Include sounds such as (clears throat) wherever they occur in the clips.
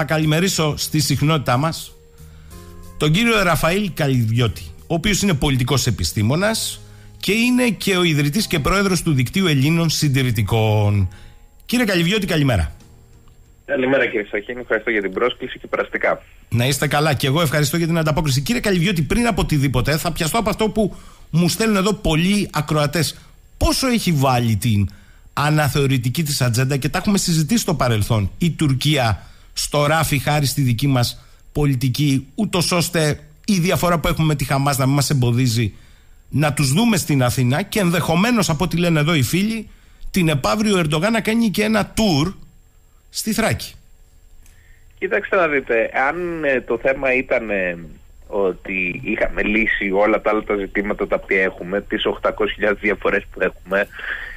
θα καλημερίσω στη συχνότητά μας τον κύριο Ραφαήλ Καλιδιώτη, ο οποίος είναι πολιτικός επιστήμονας και είναι και ο ιδρυτής και πρόεδρος του Δικτύου Ελλήνων Συντηρητικών. Κύριε Καλιδιώτη, καλημέρα. Καλημέρα κύριε Σαχίνη, ευχαριστώ για την πρόσκληση και περαστικά. Να είστε καλά και εγώ ευχαριστώ για την ανταπόκριση. Κύριε Καλυβιώτη, πριν από οτιδήποτε, θα πιαστώ από αυτό που μου στέλνουν εδώ πολλοί ακροατές. Πόσο έχει βάλει την αναθεωρητική της ατζέντα και τα έχουμε συζητήσει στο παρελθόν η Τουρκία στο ράφι χάρη στη δική μας πολιτική, ούτως ώστε η διαφορά που έχουμε με τη Χαμάς να μην μας εμποδίζει να τους δούμε στην Αθήνα και ενδεχομένως από ό,τι λένε εδώ οι φίλοι, την επαύριο Ερντογάν να κάνει και ένα tour στη Θράκη. Κοιτάξτε να δείτε, αν ε, το θέμα ήταν ε, ότι είχαμε λύσει όλα τα άλλα τα ζητήματα τα οποία έχουμε, τις 800.000 διαφορές που έχουμε,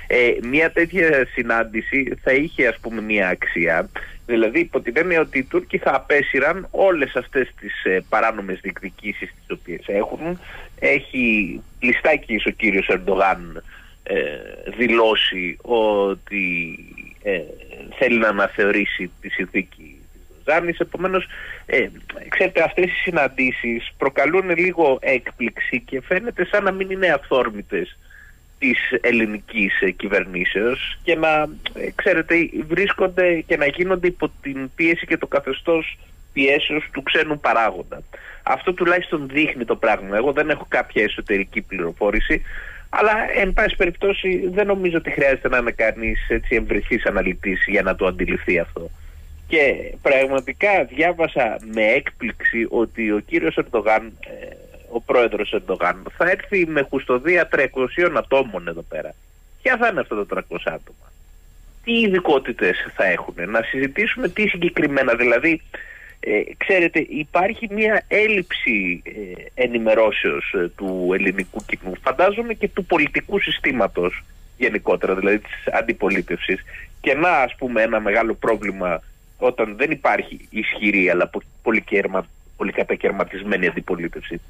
ε, μια τέτοια συνάντηση θα είχε ας πούμε μια αξία. Δηλαδή υπό την έννοια ότι οι Τούρκοι θα απέσυραν όλες αυτές τις ε, παράνομες διεκδικήσεις τις οποίες έχουν. Έχει λιστάκι ο κύριος Ερντογάν ε, δηλώσει ότι ε, θέλει να αναθεωρήσει τη συνθήκη της Ζάνης. Επομένως, ε, ξέρετε, αυτές οι συναντήσεις προκαλούν λίγο έκπληξη και φαίνεται σαν να μην είναι αυθόρμητες της ελληνικής ε, κυβερνήσεως και να, ε, ξέρετε, βρίσκονται και να γίνονται υπό την πίεση και το καθεστώς πιέσεως του ξένου παράγοντα. Αυτό τουλάχιστον δείχνει το πράγμα. Εγώ δεν έχω κάποια εσωτερική πληροφόρηση, αλλά, εν πάση περιπτώσει, δεν νομίζω ότι χρειάζεται να είναι κανείς έτσι εμβρηθή αναλυτής για να το αντιληφθεί αυτό. Και πραγματικά διάβασα με έκπληξη ότι ο κύριος Ερντογάν, ε, ο πρόεδρος Ερντογάν, θα έρθει με κουστοδία 300 ατόμων εδώ πέρα. Ποια θα είναι αυτά τα 300 άτομα; Τι ειδικότητες θα έχουν; Να συζητήσουμε τι συγκεκριμένα. Δηλαδή, ε, ξέρετε, υπάρχει μια έλλειψη ε, ενημερώσεως ε, του ελληνικού κοινού, φαντάζομαι και του πολιτικού συστήματος γενικότερα, δηλαδή της αντιπολίτευσης. Και να, ας πούμε, ένα μεγάλο πρόβλημα όταν δεν υπάρχει ισχυρή αλλά πολύ, κερμα, πολύ κατακαιρματισμένη αντιπολίτευση.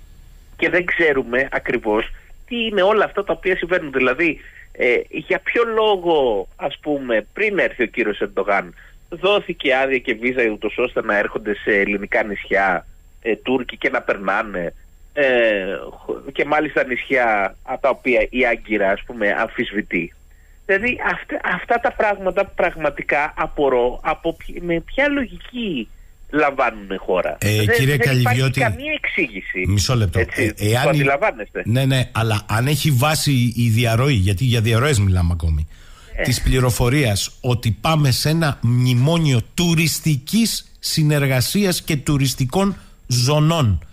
Και δεν ξέρουμε ακριβώς τι είναι όλα αυτά τα οποία συμβαίνουν. Δηλαδή, ε, για ποιο λόγο, ας πούμε, πριν έρθει ο κύριος Ερντογάν, δόθηκε άδεια και βίζα ούτως ώστε να έρχονται σε ελληνικά νησιά ε, Τούρκοι και να περνάνε ε, και μάλιστα νησιά τα οποία η Άγκυρα ας πούμε αμφισβητεί. Δηλαδή αυτά, αυτά τα πράγματα πραγματικά απορώ από με ποια λογική λαμβάνουν χώρα. Ε, δεν, κύριε δεν υπάρχει καμία εξήγηση. Μισό λεπτό. Έτσι, ε, εάν... Το αντιλαμβάνεστε. Ναι, ναι, αλλά αν έχει βάση η διαρροή, γιατί για διαρροές μιλάμε ακόμη, ε. της πληροφορίας ότι πάμε σε ένα μνημόνιο τουριστικής συνεργασίας και τουριστικών ζωνών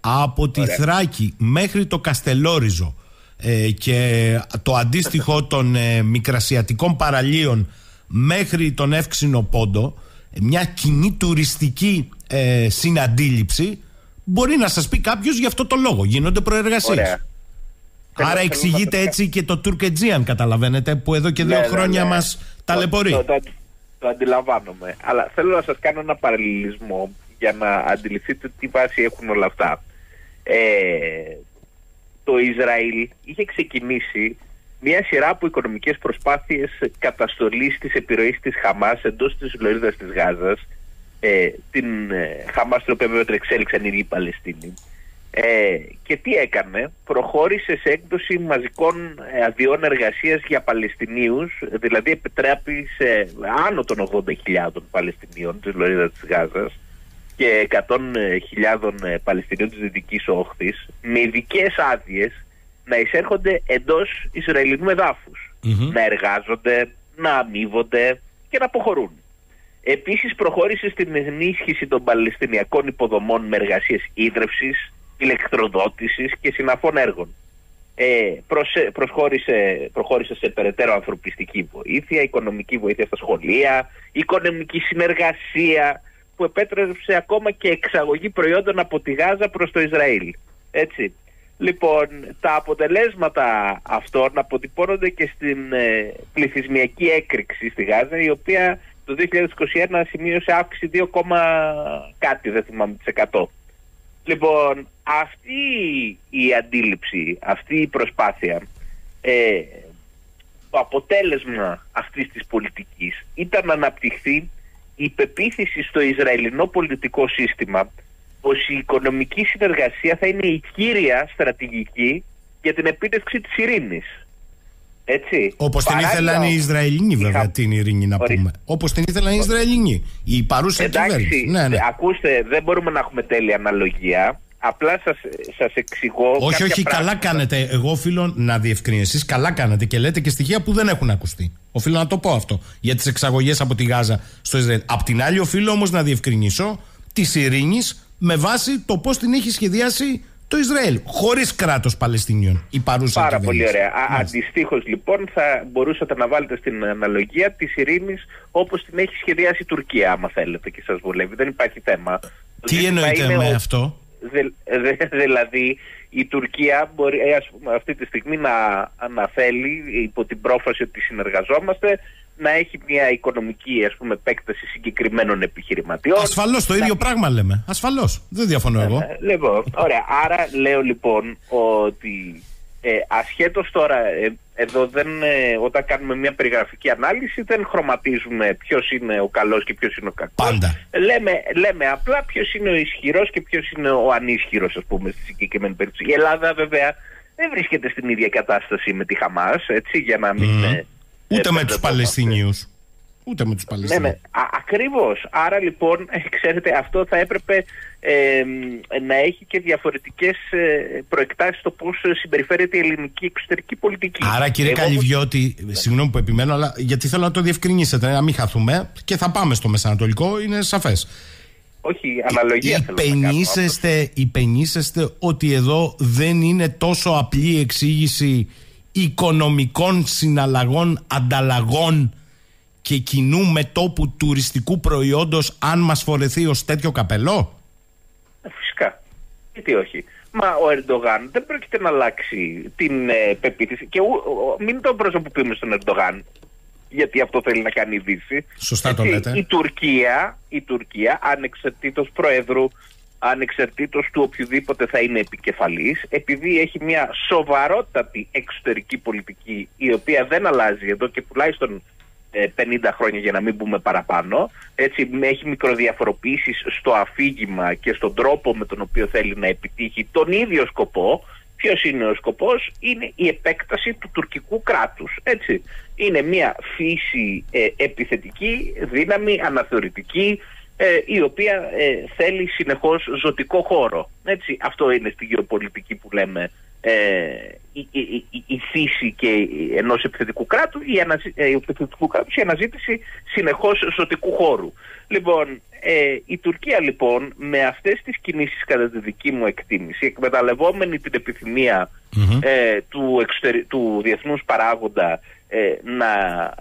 από τη Θράκη μέχρι το Καστελόριζο ε, και το αντίστοιχο των ε, μικρασιατικών παραλίων μέχρι τον Εύξηνο Πόντο μια κοινή τουριστική ε, συναντήληψη μπορεί να σας πει κάποιος για αυτό το λόγο γίνονται προεργασίες Άρα εξηγείται έτσι και το Τουρκετζίαν, καταλαβαίνετε, που εδώ και δύο ναι, ναι χρόνια ναι, ναι. μας ταλαιπωρεί. Το, το, το, αντιλαμβάνομαι. Αλλά θέλω να σας κάνω ένα παραλληλισμό για να αντιληφθείτε τι βάση έχουν όλα αυτά. Ε, το Ισραήλ είχε ξεκινήσει μια σειρά από οικονομικές προσπάθειες καταστολής της επιρροής της Χαμάς εντός της Λωρίδας της Γάζας. Ε, την ε, Χαμάς την οποία βέβαια εξέλιξαν οι ίδιοι Παλαιστίνοι. Ε, και τι έκανε, προχώρησε σε έκδοση μαζικών ε, αδειών εργασίας για Παλαιστινίους, δηλαδή επιτρέπει σε άνω των 80.000 Παλαιστινίων της Λωρίδας της Γάζας και 100.000 ε, Παλαιστινίων της Δυτικής Όχθης με ειδικές άδειες να εισέρχονται εντός Ισραηλινού να εργάζονται, να αμείβονται και να αποχωρούν. Επίσης προχώρησε στην ενίσχυση των Παλαιστινιακών υποδομών με εργασίες ίδρυυσης, ηλεκτροδότησης και συναφών έργων. Ε, προσε, προχώρησε σε περαιτέρω ανθρωπιστική βοήθεια, οικονομική βοήθεια στα σχολεία, οικονομική συνεργασία που επέτρεψε ακόμα και εξαγωγή προϊόντων από τη Γάζα προς το Ισραήλ. Έτσι. Λοιπόν, τα αποτελέσματα αυτών αποτυπώνονται και στην ε, πληθυσμιακή έκρηξη στη Γάζα, η οποία το 2021 σημείωσε αύξηση 2, κάτι, δεν θυμάμαι, τις 100. Λοιπόν, αυτή η αντίληψη, αυτή η προσπάθεια, ε, το αποτέλεσμα αυτής της πολιτικής ήταν να αναπτυχθεί η πεποίθηση στο Ισραηλινό πολιτικό σύστημα πως η οικονομική συνεργασία θα είναι η κύρια στρατηγική για την επίτευξη της ειρήνης. Έτσι. Όπως την ήθελαν οι Ισραηλινοί βέβαια την ειρήνη να πούμε. Όπως την ήθελαν οι Ισραηλινοί. Η παρούσα κυβέρνηση. Ναι, ναι. Ακούστε, δεν μπορούμε να έχουμε τέλεια αναλογία. Απλά σας, σας εξηγώ Όχι, όχι, καλά κάνετε Εγώ οφείλω να διευκρινίσω Εσείς καλά κάνετε και λέτε και στοιχεία που δεν έχουν ακουστεί Οφείλω να το πω αυτό Για τις εξαγωγές από τη Γάζα στο Ισραήλ Απ' την άλλη οφείλω όμως να διευκρινίσω Τη ειρήνης με βάση το πώς την έχει σχεδιάσει το Ισραήλ, χωρίς κράτος Παλαιστινίων. Η παρούσα Πάρα πολύ ωραία. Αντιστοίχως, λοιπόν, θα μπορούσατε να βάλετε στην αναλογία της ειρήνης όπως την έχει σχεδιάσει η Τουρκία, άμα θέλετε και σας βολεύει. Δεν υπάρχει θέμα. Τι εννοείται με αυτό; δηλαδή η Τουρκία μπορεί ε, ας πούμε, αυτή τη στιγμή να, να θέλει υπό την πρόφαση ότι συνεργαζόμαστε να έχει μια οικονομική ας πούμε, επέκταση συγκεκριμένων επιχειρηματιών. Ασφαλώς το ίδιο πράγμα λέμε. Ασφαλώς. Δεν διαφωνώ εγώ. Ε, λοιπόν, ωραία. Άρα λέω λοιπόν ότι ε, ασχέτως τώρα ε, εδώ δεν, ε, όταν κάνουμε μια περιγραφική ανάλυση δεν χρωματίζουμε ποιος είναι ο καλός και ποιος είναι ο κακός. Πάντα. Λέμε, λέμε απλά ποιος είναι ο ισχυρός και ποιος είναι ο ανίσχυρος ας πούμε στη συγκεκριμένη περίπτωση. Η Ελλάδα βέβαια δεν βρίσκεται στην ίδια κατάσταση με τη Χαμάς έτσι για να μην... Mm. Ούτε με τους Παλαιστινίους. Ούτε με τους Παλαιστινίους. Ναι, ναι. ακριβώς. Άρα λοιπόν, (laughs) ξέρετε, αυτό θα έπρεπε να έχει και διαφορετικές ε, προεκτάσεις στο πώς συμπεριφέρεται η ελληνική εξωτερική πολιτική. Άρα κύριε Εγώ... Καλυβιώτη, συγγνώμη που επιμένω, αλλά γιατί θέλω να το διευκρινίσετε, να μην χαθούμε και θα πάμε στο Μεσανατολικό, είναι σαφές. Όχι, αναλογία υπενήσεστε, υπενήσεστε ότι εδώ δεν είναι τόσο απλή εξήγηση οικονομικών συναλλαγών, ανταλλαγών και κοινού μετόπου τουριστικού προϊόντος αν μας φορεθεί ως τέτοιο καπελό; Ε, φυσικά. Γιατί όχι; Μα ο Ερντογάν δεν πρόκειται να αλλάξει την ε, πεποίθηση και μην το προσωποποιούμε στον Ερντογάν γιατί αυτό θέλει να κάνει η Δύση. Σωστά το λέτε. Η Τουρκία, η Τουρκία ανεξαρτήτως Προέδρου ανεξαρτήτως του οποιοδήποτε θα είναι επικεφαλής, επειδή έχει μια σοβαρότατη εξωτερική πολιτική η οποία δεν αλλάζει εδώ και τουλάχιστον 50 ε, χρόνια για να μην πούμε παραπάνω, έτσι έχει μικροδιαφοροποιήσεις στο αφήγημα και στον τρόπο με τον οποίο θέλει να επιτύχει τον ίδιο σκοπό, Ποιος είναι ο σκοπός, είναι η επέκταση του τουρκικού κράτους. Έτσι. Είναι μια φύση ε, επιθετική, δύναμη, αναθεωρητική, ε, η οποία ε, θέλει συνεχώς ζωτικό χώρο. Έτσι, αυτό είναι στη γεωπολιτική που λέμε ε, η, η, η, η, φύση και ενός επιθετικού κράτου η, αναζή, ε, επιθετικού κράτους, η αναζήτηση συνεχώς ζωτικού χώρου. Λοιπόν, ε, η Τουρκία λοιπόν με αυτές τις κινήσεις κατά τη δική μου εκτίμηση εκμεταλλευόμενη την επιθυμία του, εξωτερι... του διεθνούς παράγοντα να,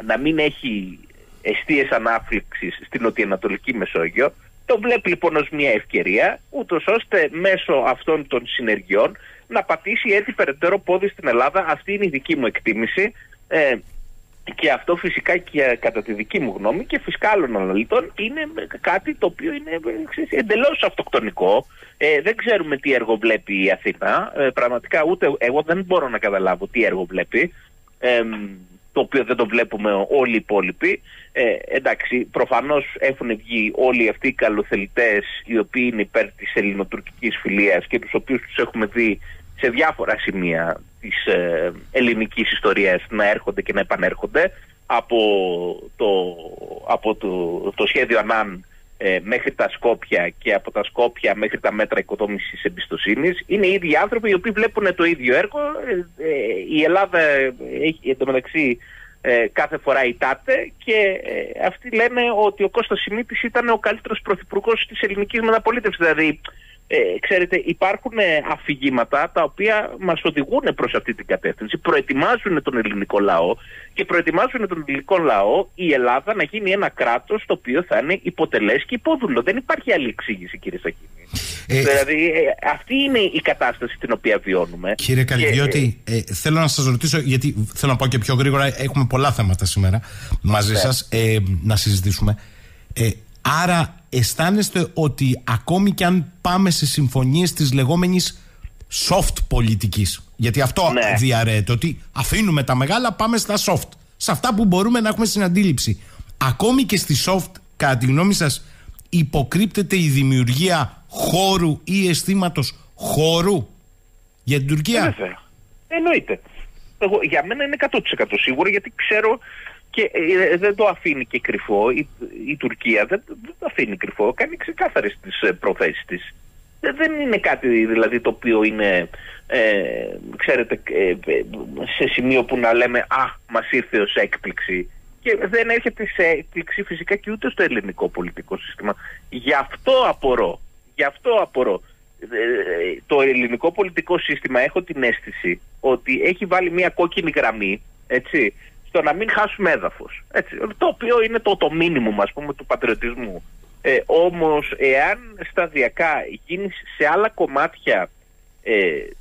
να μην έχει αιστείες ανάφληξη στην νοτιοανατολική Μεσόγειο. Το βλέπει λοιπόν ως μια ευκαιρία, ούτως ώστε μέσω αυτών των συνεργειών να πατήσει έτσι περαιτέρω πόδι στην Ελλάδα. Αυτή είναι η δική μου εκτίμηση. Ε, και αυτό φυσικά και κατά τη δική μου γνώμη και φυσικά άλλων αναλυτών είναι κάτι το οποίο είναι εντελώς αυτοκτονικό. Ε, δεν ξέρουμε τι έργο βλέπει η Αθήνα. Ε, πραγματικά ούτε εγώ δεν μπορώ να καταλάβω τι έργο βλέπει. Ε, το οποίο δεν το βλέπουμε όλοι οι υπόλοιποι. Ε, εντάξει, προφανώς έχουν βγει όλοι αυτοί οι καλοθελητές οι οποίοι είναι υπέρ της ελληνοτουρκικής φιλίας και τους οποίους τους έχουμε δει σε διάφορα σημεία της ε, ελληνικής ιστορίας να έρχονται και να επανέρχονται από το, από το, το σχέδιο ΑΝΑΝ ε, μέχρι τα Σκόπια και από τα Σκόπια μέχρι τα μέτρα οικοδόμησης εμπιστοσύνης είναι οι ίδιοι άνθρωποι οι οποίοι βλέπουν το ίδιο έργο. Ε, ε, η Ελλάδα έχει εντωμεταξύ ε, κάθε φορά ητάται και αυτοί λένε ότι ο Κώστας Σιμίτης ήταν ο καλύτερος πρωθυπουργός της ελληνικής μεταπολίτευσης. Δηλαδή ε, ξέρετε, υπάρχουν ε, αφηγήματα τα οποία μας οδηγούν προς αυτή την κατεύθυνση, προετοιμάζουν τον ελληνικό λαό και προετοιμάζουν τον ελληνικό λαό η Ελλάδα να γίνει ένα κράτος το οποίο θα είναι υποτελές και υπόδουλο. Δεν υπάρχει άλλη εξήγηση, κύριε Σακίνη. Ε, δηλαδή, ε, αυτή είναι η κατάσταση την οποία βιώνουμε. Κύριε Καλυβιώτη, ε, θέλω να σας ρωτήσω, γιατί θέλω να πάω και πιο γρήγορα, έχουμε πολλά θέματα σήμερα μαζί ναι. σας να συζητήσουμε. άρα αισθάνεστε ότι ακόμη και αν πάμε σε συμφωνίες της λεγόμενης soft πολιτικής γιατί αυτό ναι. διαρρέεται ότι αφήνουμε τα μεγάλα πάμε στα soft σε αυτά που μπορούμε να έχουμε συναντήληψη ακόμη και στη soft κατά τη γνώμη σας, υποκρύπτεται η δημιουργία χώρου ή αισθήματος χώρου για την Τουρκία; Ε, βέβαια. Εννοείται. Εγώ, για μένα είναι 100% σίγουρο γιατί ξέρω και ε, δεν το αφήνει και κρυφό. Η, η Τουρκία δεν, δεν το αφήνει κρυφό. Κάνει ξεκάθαρες τις ε, προθέσεις της. Δεν είναι κάτι δηλαδή το οποίο είναι ε, ξέρετε ε, σε σημείο που να λέμε α, μας ήρθε ως έκπληξη και δεν έρχεται σε έκπληξη φυσικά και ούτε στο ελληνικό πολιτικό σύστημα. Γι' αυτό απορώ. Γι' αυτό απορώ. το ελληνικό πολιτικό σύστημα έχω την αίσθηση ότι έχει βάλει μια κόκκινη γραμμή έτσι, στο να μην χάσουμε έδαφος. Το οποίο είναι το, το μήνυμο ας πούμε, του πατριωτισμού. Ε, όμως εάν σταδιακά γίνεις σε άλλα κομμάτια ε,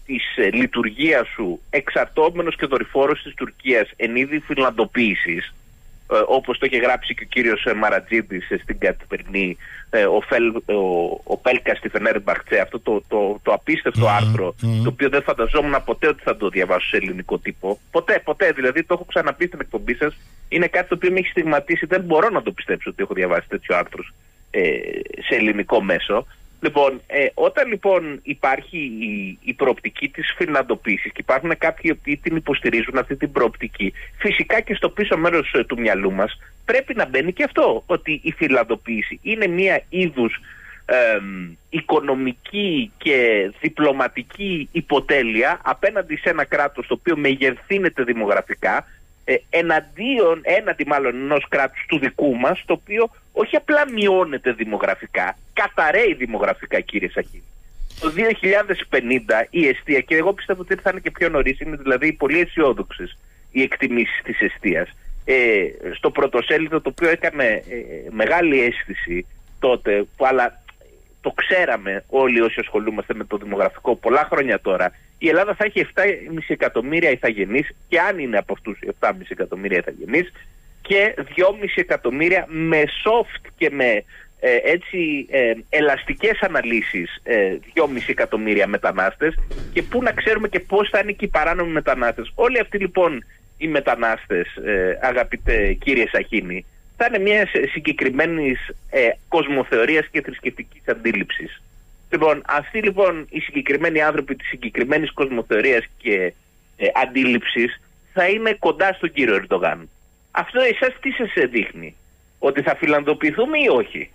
της ε, λειτουργίας σου εξαρτώμενος και δορυφόρος της Τουρκίας εν είδη φιλανδοποίησης ε, όπως το είχε γράψει και ο κύριος ε, Μαρατζίδης ε, στην Κατυπερνή ε, ο, Φελ, ο, ο Πέλκας στη Φενέρμπαχτσε αυτό το, το, το απίστευτο άρθρο το οποίο δεν φανταζόμουν ποτέ ότι θα το διαβάσω σε ελληνικό τύπο. Ποτέ, ποτέ δηλαδή το έχω ξαναπεί στην εκπομπή σας. είναι κάτι το οποίο με έχει στιγματίσει. Δεν μπορώ να το πιστέψω ότι έχω διαβάσει τέτοιο άρθρο ε, σε ελληνικό μέσο Λοιπόν, ε, όταν λοιπόν υπάρχει η, η προοπτική της φιλανδοποίησης και υπάρχουν κάποιοι που την υποστηρίζουν αυτή την προοπτική, φυσικά και στο πίσω μέρος ε, του μυαλού μας πρέπει να μπαίνει και αυτό, ότι η φιλανδοποίηση είναι μία είδους οικονομική και διπλωματική υποτέλεια απέναντι σε ένα κράτος το οποίο μεγεθύνεται δημογραφικά ε, εναντίον, έναντι μάλλον ενός κράτους του δικού μας το οποίο όχι απλά μειώνεται δημογραφικά, καταραίει δημογραφικά κύριε Σαχίνη. Το 2050 η αιστεία, και εγώ πιστεύω ότι θα είναι και πιο νωρίς, είναι δηλαδή πολύ αισιόδοξες οι εκτιμήσεις της αιστείας. Ε, στο πρωτοσέλιδο το οποίο έκανε ε, μεγάλη αίσθηση τότε, που, αλλά το ξέραμε όλοι όσοι ασχολούμαστε με το δημογραφικό πολλά χρόνια τώρα, η Ελλάδα θα έχει 7,5 εκατομμύρια ηθαγενείς και αν είναι από αυτούς 7,5 εκατομμύρια ηθαγενείς και 2,5 εκατομμύρια με soft και με ε, έτσι ε, ελαστικές αναλύσεις ε, 2,5 εκατομμύρια μετανάστες και πού να ξέρουμε και πώς θα είναι και οι παράνομοι μετανάστες. Όλοι αυτοί λοιπόν οι μετανάστες, ε, αγαπητέ κύριε Σαχίνη, θα είναι μιας συγκεκριμένης ε, κοσμοθεωρίας και θρησκευτικής αντίληψης. Λοιπόν, αυτοί λοιπόν οι συγκεκριμένοι άνθρωποι της συγκεκριμένης κοσμοθεωρίας και ε, αντίληψης θα είναι κοντά στον κύριο Ερντογάν. Αυτό εσάς τι σας δείχνει, ότι θα φιλανδοποιηθούμε ή όχι;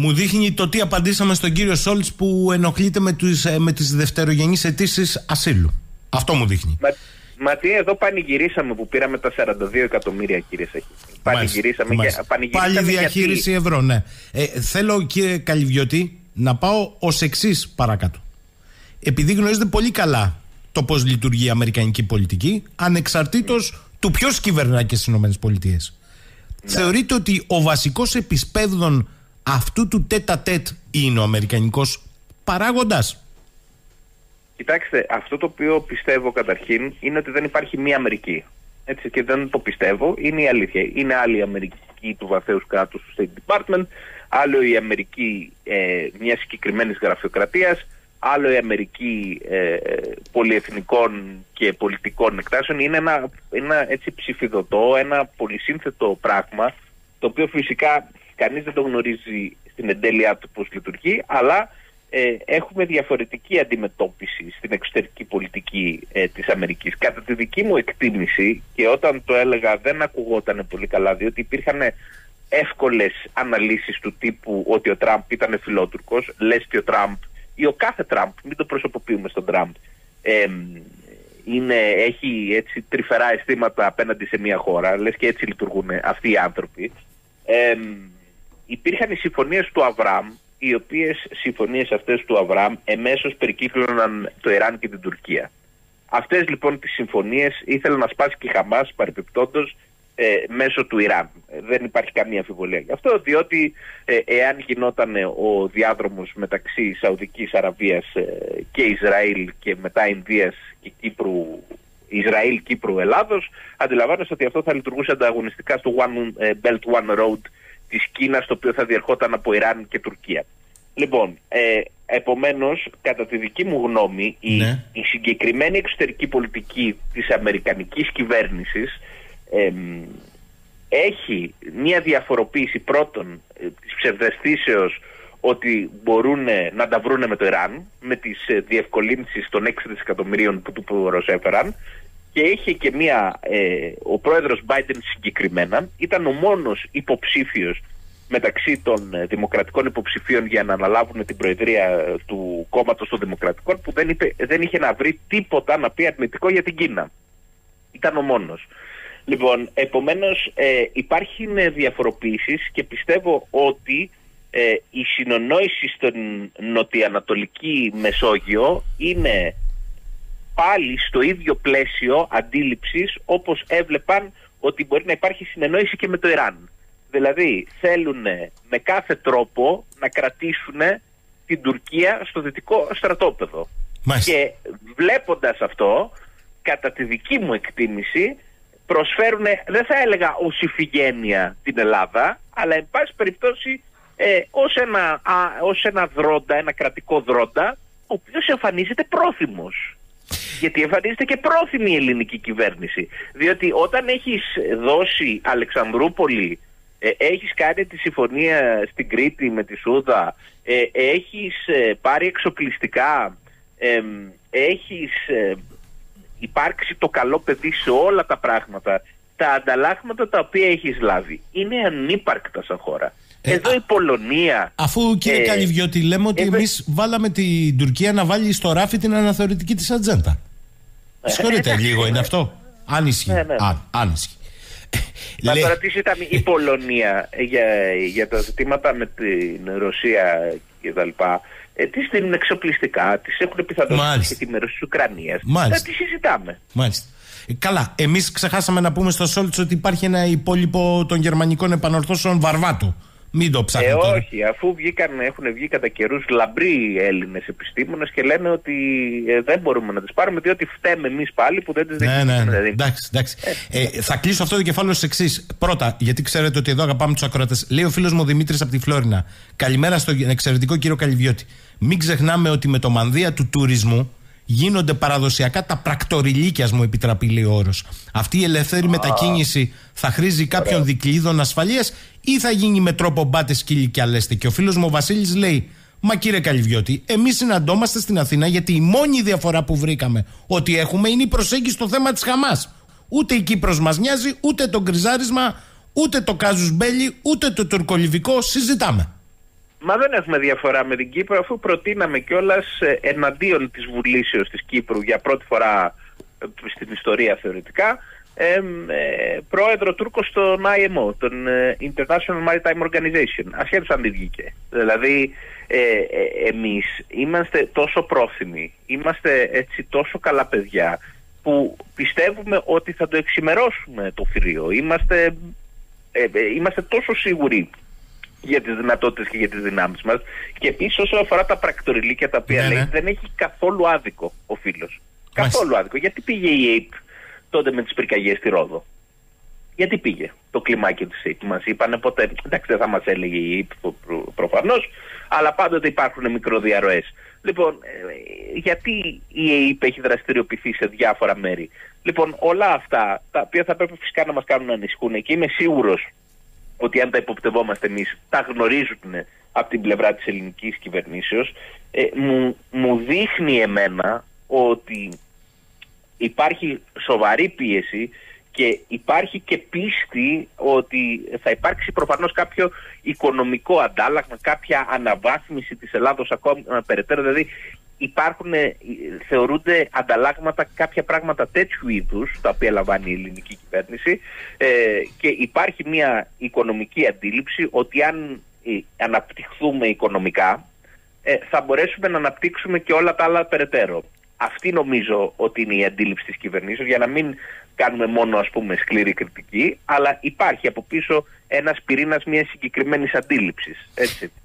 Μου δείχνει το τι απαντήσαμε στον κύριο Σόλτς που ενοχλείται με, τους, ε, με τις δευτερογενείς αιτήσει ασύλου. Αυτό μου δείχνει. Μα, μα τι εδώ πανηγυρίσαμε που πήραμε τα 42 εκατομμύρια κύριε Σαχή. Πανηγυρίσαμε, μάλιστα. πανηγυρίσαμε Πάλι διαχείριση γιατί... ευρώ, ναι. Ε, θέλω κύριε Καλυβιώτη να πάω ως εξής παρακάτω. Επειδή γνωρίζετε πολύ καλά το πώς λειτουργεί η Αμερικανική πολιτική, ανεξαρτήτως του ποιος κυβερνά και στι ΗΠΑ. Ναι. Θεωρείτε ότι ο βασικός επισπέδων αυτού του τέτα τέτ είναι ο Αμερικανικός παράγοντας; Κοιτάξτε, αυτό το οποίο πιστεύω καταρχήν είναι ότι δεν υπάρχει μία Αμερική. Έτσι και δεν το πιστεύω, είναι η αλήθεια. Είναι άλλη η Αμερική του βαθέους κράτους του State Department, άλλο η Αμερική ε, μια συγκεκριμένης γραφειοκρατίας, άλλο η Αμερική ε, πολυεθνικών και πολιτικών εκτάσεων είναι ένα, ένα έτσι ψηφιδωτό, ένα πολυσύνθετο πράγμα το οποίο φυσικά κανείς δεν το γνωρίζει στην εντέλειά του πώς λειτουργεί αλλά ε, έχουμε διαφορετική αντιμετώπιση στην εξωτερική πολιτική ε, της Αμερικής. Κατά τη δική μου εκτίμηση και όταν το έλεγα δεν ακουγόταν πολύ καλά διότι υπήρχαν εύκολες αναλύσεις του τύπου ότι ο Τραμπ ήταν φιλότουρκος, λες και ο Τραμπ ή ο κάθε Τραμπ, μην το προσωποποιούμε στον Τραμπ, ε, είναι, έχει έτσι τρυφερά αισθήματα απέναντι σε μια χώρα, λες και έτσι λειτουργούν αυτοί οι άνθρωποι. Ε, υπήρχαν οι συμφωνίες του Αβραάμ, οι οποίες συμφωνίες αυτές του Αβραάμ εμέσως περικύκλωναν το Ιράν και την Τουρκία. Αυτές λοιπόν τις συμφωνίες ήθελε να σπάσει και η Χαμάς παρεπιπτόντως ε, μέσω του Ιράν. Ε, δεν υπάρχει καμία αμφιβολία γι' αυτό, διότι ε, εάν γινόταν ο διάδρομος μεταξύ Σαουδικής Αραβίας ε, και Ισραήλ και μετά Ινδίας και Κύπρου, Ισραήλ, Κύπρου, Ελλάδος, αντιλαμβάνεστε ότι αυτό θα λειτουργούσε ανταγωνιστικά στο One Belt One Road της Κίνας, το οποίο θα διερχόταν από Ιράν και Τουρκία. Λοιπόν, ε, επομένως, κατά τη δική μου γνώμη, η, ναι. η συγκεκριμένη εξωτερική πολιτική της Αμερικανικής κυβέρνησης έχει μια διαφοροποίηση πρώτον ε, της ψευδεστήσεως ότι μπορούν να τα βρούνε με το Ιράν με τις ε, διευκολύνσεις των 6 δισεκατομμυρίων που του προσέφεραν και είχε και μια, ε, ο πρόεδρος Biden συγκεκριμένα ήταν ο μόνος υποψήφιος μεταξύ των ε, δημοκρατικών υποψηφίων για να αναλάβουν την προεδρία του κόμματος των δημοκρατικών που δεν, είπε, δεν είχε να βρει τίποτα να πει αρνητικό για την Κίνα. Ήταν ο μόνος. Λοιπόν, επομένως ε, υπάρχουν διαφοροποίησεις και πιστεύω ότι ε, η συνονόηση στον νοτιοανατολική Μεσόγειο είναι πάλι στο ίδιο πλαίσιο αντίληψης όπως έβλεπαν ότι μπορεί να υπάρχει συνεννόηση και με το Ιράν. Δηλαδή θέλουν με κάθε τρόπο να κρατήσουν την Τουρκία στο δυτικό στρατόπεδο. Και βλέποντας αυτό, κατά τη δική μου εκτίμηση, προσφέρουν, δεν θα έλεγα ως ηφηγένεια την Ελλάδα, αλλά εν πάση περιπτώσει ε, ως, ένα, ως ένα δρόντα, ένα κρατικό δρόντα, ο οποίος εμφανίζεται πρόθυμος. Γιατί εμφανίζεται και πρόθυμη η ελληνική κυβέρνηση. Διότι όταν έχεις δώσει Αλεξανδρούπολη, ε, έχεις κάνει τη συμφωνία στην Κρήτη με τη Σούδα, ε, έχεις ε, πάρει εξοπλιστικά, ε, έχεις υπάρξει το καλό παιδί σε όλα τα πράγματα, τα ανταλλάγματα τα οποία έχεις λάβει είναι ανύπαρκτα σαν χώρα. Ε, εδώ η Πολωνία. Αφού κύριε ε, Καλυβιώτη, λέμε ότι εμείς βάλαμε την Τουρκία να βάλει στο ράφι την αναθεωρητική της ατζέντα. Ε, Συγχωρείτε λίγο, είναι αυτό; Αν ισχύει. Ναι, ναι. Αν, ισχύει. Να Λέ... ήταν η Πολωνία για, για τα ζητήματα με την Ρωσία κτλ. Ε, τις στείλουν εξοπλιστικά, τις έχουν πιθανότητα και τη μέρο της Ουκρανίας. Θα τη συζητάμε. Μάλιστα. Ε, καλά, εμείς ξεχάσαμε να πούμε στο Σόλτς ότι υπάρχει ένα υπόλοιπο των γερμανικών επανορθώσεων Βαρβάτου. Μην το ψάχνετε. Ε, όχι, αφού βγήκαν, έχουν βγει κατά καιρούς λαμπροί Έλληνες επιστήμονες και λένε ότι ε, δεν μπορούμε να τις πάρουμε διότι φταίμε εμείς πάλι που δεν τις ναι, ναι, ναι. Εντάξει, εντάξει. Ε, ε, θα κλείσω αυτό το κεφάλαιο ως εξής. Πρώτα, γιατί ξέρετε ότι εδώ αγαπάμε τους ακροατές. Λέει ο φίλος μου Δημήτρης από τη Φλόρινα. Καλημέρα στον εξαιρετικό κύριο Καλυβιώτη. Μην ξεχνάμε ότι με το μανδύα του τουρισμού γίνονται παραδοσιακά τα πρακτοριλίκια, μου επιτραπεί λέει ο όρος. Αυτή η ελεύθερη μετακίνηση θα χρήζει κάποιων δικλείδων ασφαλείας ή θα γίνει με τρόπο μπάτε σκύλι και αλέστε. Και ο φίλος μου ο Βασίλης λέει, Μα κύριε Καλυβιώτη, εμείς συναντώμαστε στην Αθήνα γιατί η μόνη διαφορά που βρήκαμε ότι έχουμε είναι η προσέγγιση στο θέμα της Χαμάς. Ούτε η Κύπρος μας νοιάζει, ούτε το γκριζάρισμα, ούτε το κάζους μπέλι, ούτε το τουρκολιβικό. Συζητάμε. Μα δεν έχουμε διαφορά με την Κύπρο, αφού προτείναμε κιόλας ε, εναντίον της βουλήσεως της Κύπρου για πρώτη φορά ε, στην ιστορία θεωρητικά ε, πρόεδρο Τούρκος στον IMO, τον International Maritime Organization. Ασχέτως αν δεν βγήκε. Δηλαδή, ε, εμείς είμαστε τόσο πρόθυμοι, είμαστε έτσι τόσο καλά παιδιά που πιστεύουμε ότι θα το εξημερώσουμε το θηρίο. Είμαστε, είμαστε τόσο σίγουροι για τις δυνατότητες και για τις δυνάμεις μας και επίσης όσο αφορά τα πρακτοριλίκια τα οποία ναι, λέει ναι. δεν έχει καθόλου άδικο ο φίλος. Καθόλου άδικο. Γιατί πήγε η ΑΕΠ τότε με τις πυρκαγιές στη Ρόδο; Γιατί πήγε το κλιμάκι της ΑΕΠ; Μας είπανε ποτέ, εντάξει δεν θα μας έλεγε η ΑΕΠ προ, προ, προφανώς, αλλά πάντοτε υπάρχουν μικροδιαρροές. Λοιπόν, ε, γιατί η ΑΕΠ έχει δραστηριοποιηθεί σε διάφορα μέρη; Λοιπόν, όλα αυτά τα οποία θα πρέπει φυσικά να μας κάνουν να ανησυχούν και είμαι σίγουρος ότι αν τα υποπτευόμαστε εμείς, τα γνωρίζουν από την πλευρά της ελληνικής κυβερνήσεως, ε, μου, μου δείχνει εμένα ότι υπάρχει σοβαρή πίεση και υπάρχει και πίστη ότι θα υπάρξει προφανώς κάποιο οικονομικό αντάλλαγμα, κάποια αναβάθμιση της Ελλάδος ακόμη περαιτέρω. Δηλαδή υπάρχουν, ε, θεωρούνται ανταλλάγματα κάποια πράγματα τέτοιου είδους, τα οποία λαμβάνει η ελληνική κυβέρνηση ε, και υπάρχει μια οικονομική αντίληψη ότι αν ε, αναπτυχθούμε οικονομικά ε, θα μπορέσουμε να αναπτύξουμε και όλα τα άλλα περαιτέρω. Αυτή νομίζω ότι είναι η αντίληψη της κυβερνήσεως για να μην κάνουμε μόνο ας πούμε σκληρή κριτική αλλά υπάρχει από πίσω ένας πυρήνας μιας συγκεκριμένης αντίληψης.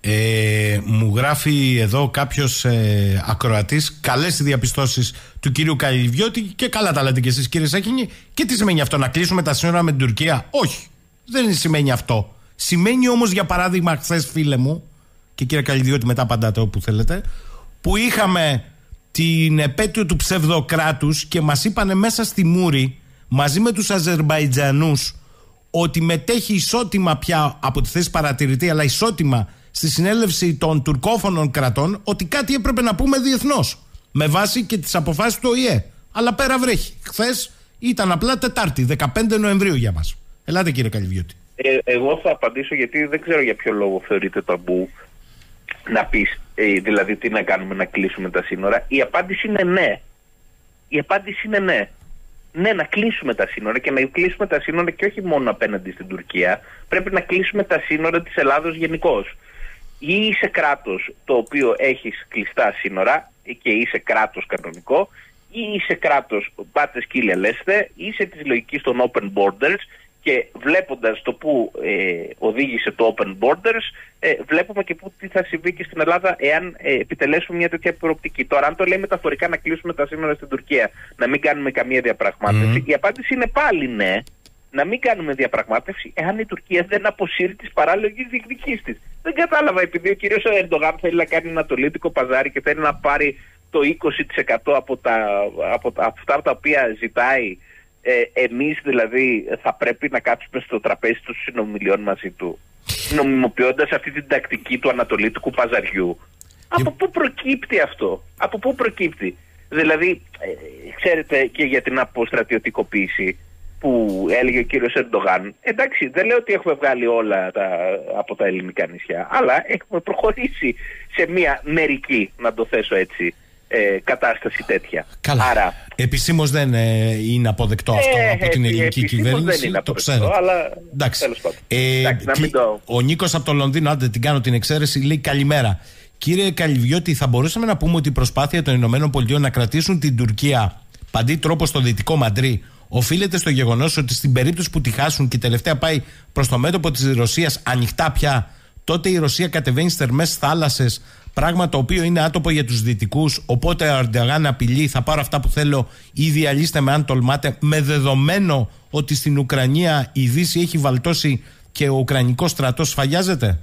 Ε, μου γράφει εδώ κάποιος ε, ακροατής καλές διαπιστώσεις του κυρίου Καλυβιώτη και καλά τα λέτε και εσείς κύριε Σάκινη. Και τι σημαίνει αυτό, να κλείσουμε τα σύνορα με την Τουρκία; Όχι, δεν σημαίνει αυτό. Σημαίνει όμως για παράδειγμα, χθες φίλε μου, και κύριε Καλυβιώτη, μετά απαντάτε όπου θέλετε, που είχαμε την επέτειο του ψευδοκράτους και μας είπανε μέσα στη Μούρη μαζί με τους Αζερμπαϊτζανούς ότι μετέχει ισότιμα πια από τη θέση παρατηρητή, αλλά ισότιμα στη συνέλευση των τουρκόφωνων κρατών, ότι κάτι έπρεπε να πούμε διεθνώς. Με βάση και τις αποφάσεις του ΟΗΕ. Αλλά πέρα βρέχει. Χθες ήταν απλά Τετάρτη, 15 Νοεμβρίου για μας. Ελάτε κύριε Καλυβιώτη. Ε, εγώ θα απαντήσω γιατί δεν ξέρω για ποιο λόγο θεωρείται ταμπού να πεις, ε, δηλαδή τι να κάνουμε να κλείσουμε τα σύνορα. Η απάντηση είναι ναι. Η απάντηση είναι ναι ναι, να κλείσουμε τα σύνορα και να κλείσουμε τα σύνορα και όχι μόνο απέναντι στην Τουρκία. Πρέπει να κλείσουμε τα σύνορα της Ελλάδος γενικώς. Ή είσαι κράτος το οποίο έχεις κλειστά σύνορα και είσαι κράτος κανονικό, ή είσαι κράτος πάτε σκύλια λέστε, είσαι της λογικής των open borders και βλέποντας το που ε, οδήγησε το Open Borders, ε, βλέπουμε και πού τι θα συμβεί και στην Ελλάδα εάν ε, επιτελέσουμε μια τέτοια προοπτική. Τώρα, αν το λέει μεταφορικά να κλείσουμε τα σύνορα στην Τουρκία, να μην κάνουμε καμία διαπραγμάτευση, η απάντηση είναι πάλι ναι. Να μην κάνουμε διαπραγμάτευση εάν η Τουρκία δεν αποσύρει τις παράλογες διεκδικήσεις της. Δεν κατάλαβα, επειδή ο κ. Ερντογάν θέλει να κάνει ένα τολίτικο παζάρι και θέλει να πάρει το 20% από, τα, από, τα, από αυτά τα οποία ζητάει ε, εμείς δηλαδή θα πρέπει να κάτσουμε στο τραπέζι των συνομιλιών μαζί του νομιμοποιώντας αυτή την τακτική του ανατολίτικου παζαριού. Από πού προκύπτει αυτό, από πού προκύπτει; Δηλαδή, ε, ξέρετε και για την αποστρατιωτικοποίηση που έλεγε ο κύριος Ερντογάν, εντάξει δεν λέω ότι έχουμε βγάλει όλα τα, από τα ελληνικά νησιά, αλλά έχουμε προχωρήσει σε μια μερική, να το θέσω έτσι, ε, κατάσταση τέτοια. Καλά. Άρα, Επισήμως δεν ε, είναι αποδεκτό αυτό ε, από την ελληνική κυβέρνηση. Δεν είναι το ξέρω. Αλλά Εντάξει. Ε, Εντάξει, να μην το... Ο Νίκος από το Λονδίνο, άντε την κάνω την εξαίρεση, λέει καλημέρα. Κύριε Καλυβιώτη, θα μπορούσαμε να πούμε ότι η προσπάθεια των Ηνωμένων Πολιτειών να κρατήσουν την Τουρκία παντή τρόπο στο δυτικό Μαντρί οφείλεται στο γεγονός ότι στην περίπτωση που τη χάσουν και η τελευταία πάει προς το μέτωπο της Ρωσίας ανοιχτά πια, τότε η Ρωσία κατεβαίνει στι θερμέ θάλασσες Πράγμα το οποίο είναι άτομο για τους Δυτικούς. Οπότε ο Αρντεγάν απειλεί, θα πάρω αυτά που θέλω ή διαλύστε με αν τολμάτε, με δεδομένο ότι στην Ουκρανία η Δύση έχει βαλτώσει και ο Ουκρανικός στρατός σφαγιάζεται.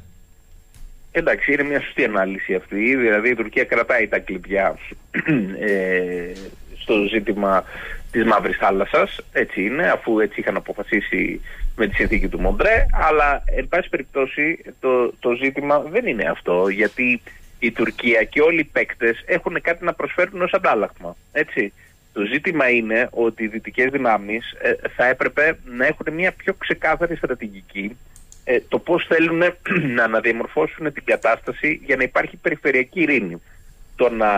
Εντάξει, είναι μια σωστή ανάλυση αυτή. Δηλαδή η Τουρκία κρατάει τα κλειπιά (clears throat) ε, στο ζήτημα της Μαύρης Θάλασσας. Έτσι είναι, αφού έτσι είχαν αποφασίσει με τη συνθήκη του Μοντρέ. Αλλά, εν πάση περιπτώσει, το, το ζήτημα δεν είναι αυτό. Γιατί η Τουρκία και όλοι οι παίκτες έχουν κάτι να προσφέρουν ως αντάλλαγμα. Έτσι. Το ζήτημα είναι ότι οι δυτικές δυνάμεις ε, θα έπρεπε να έχουν μια πιο ξεκάθαρη στρατηγική ε, το πώς θέλουν (clears throat) να αναδιαμορφώσουν την κατάσταση για να υπάρχει περιφερειακή ειρήνη. Το να,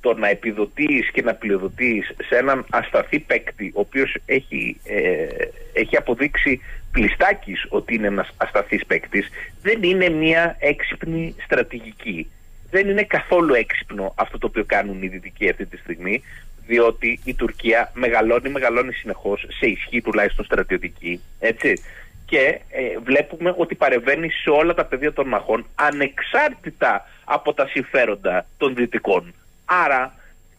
το να επιδοτείς και να πλειοδοτείς σε έναν ασταθή παίκτη ο οποίος έχει, ε, έχει αποδείξει πλιστάκης ότι είναι ένας ασταθής παίκτης, δεν είναι μια έξυπνη στρατηγική δεν είναι καθόλου έξυπνο αυτό το οποίο κάνουν οι Δυτικοί αυτή τη στιγμή, διότι η Τουρκία μεγαλώνει, μεγαλώνει συνεχώς, σε ισχύ τουλάχιστον στρατιωτική, έτσι. Και ε, βλέπουμε ότι παρεβαίνει σε όλα τα πεδία των μαχών, ανεξάρτητα από τα συμφέροντα των Δυτικών. Άρα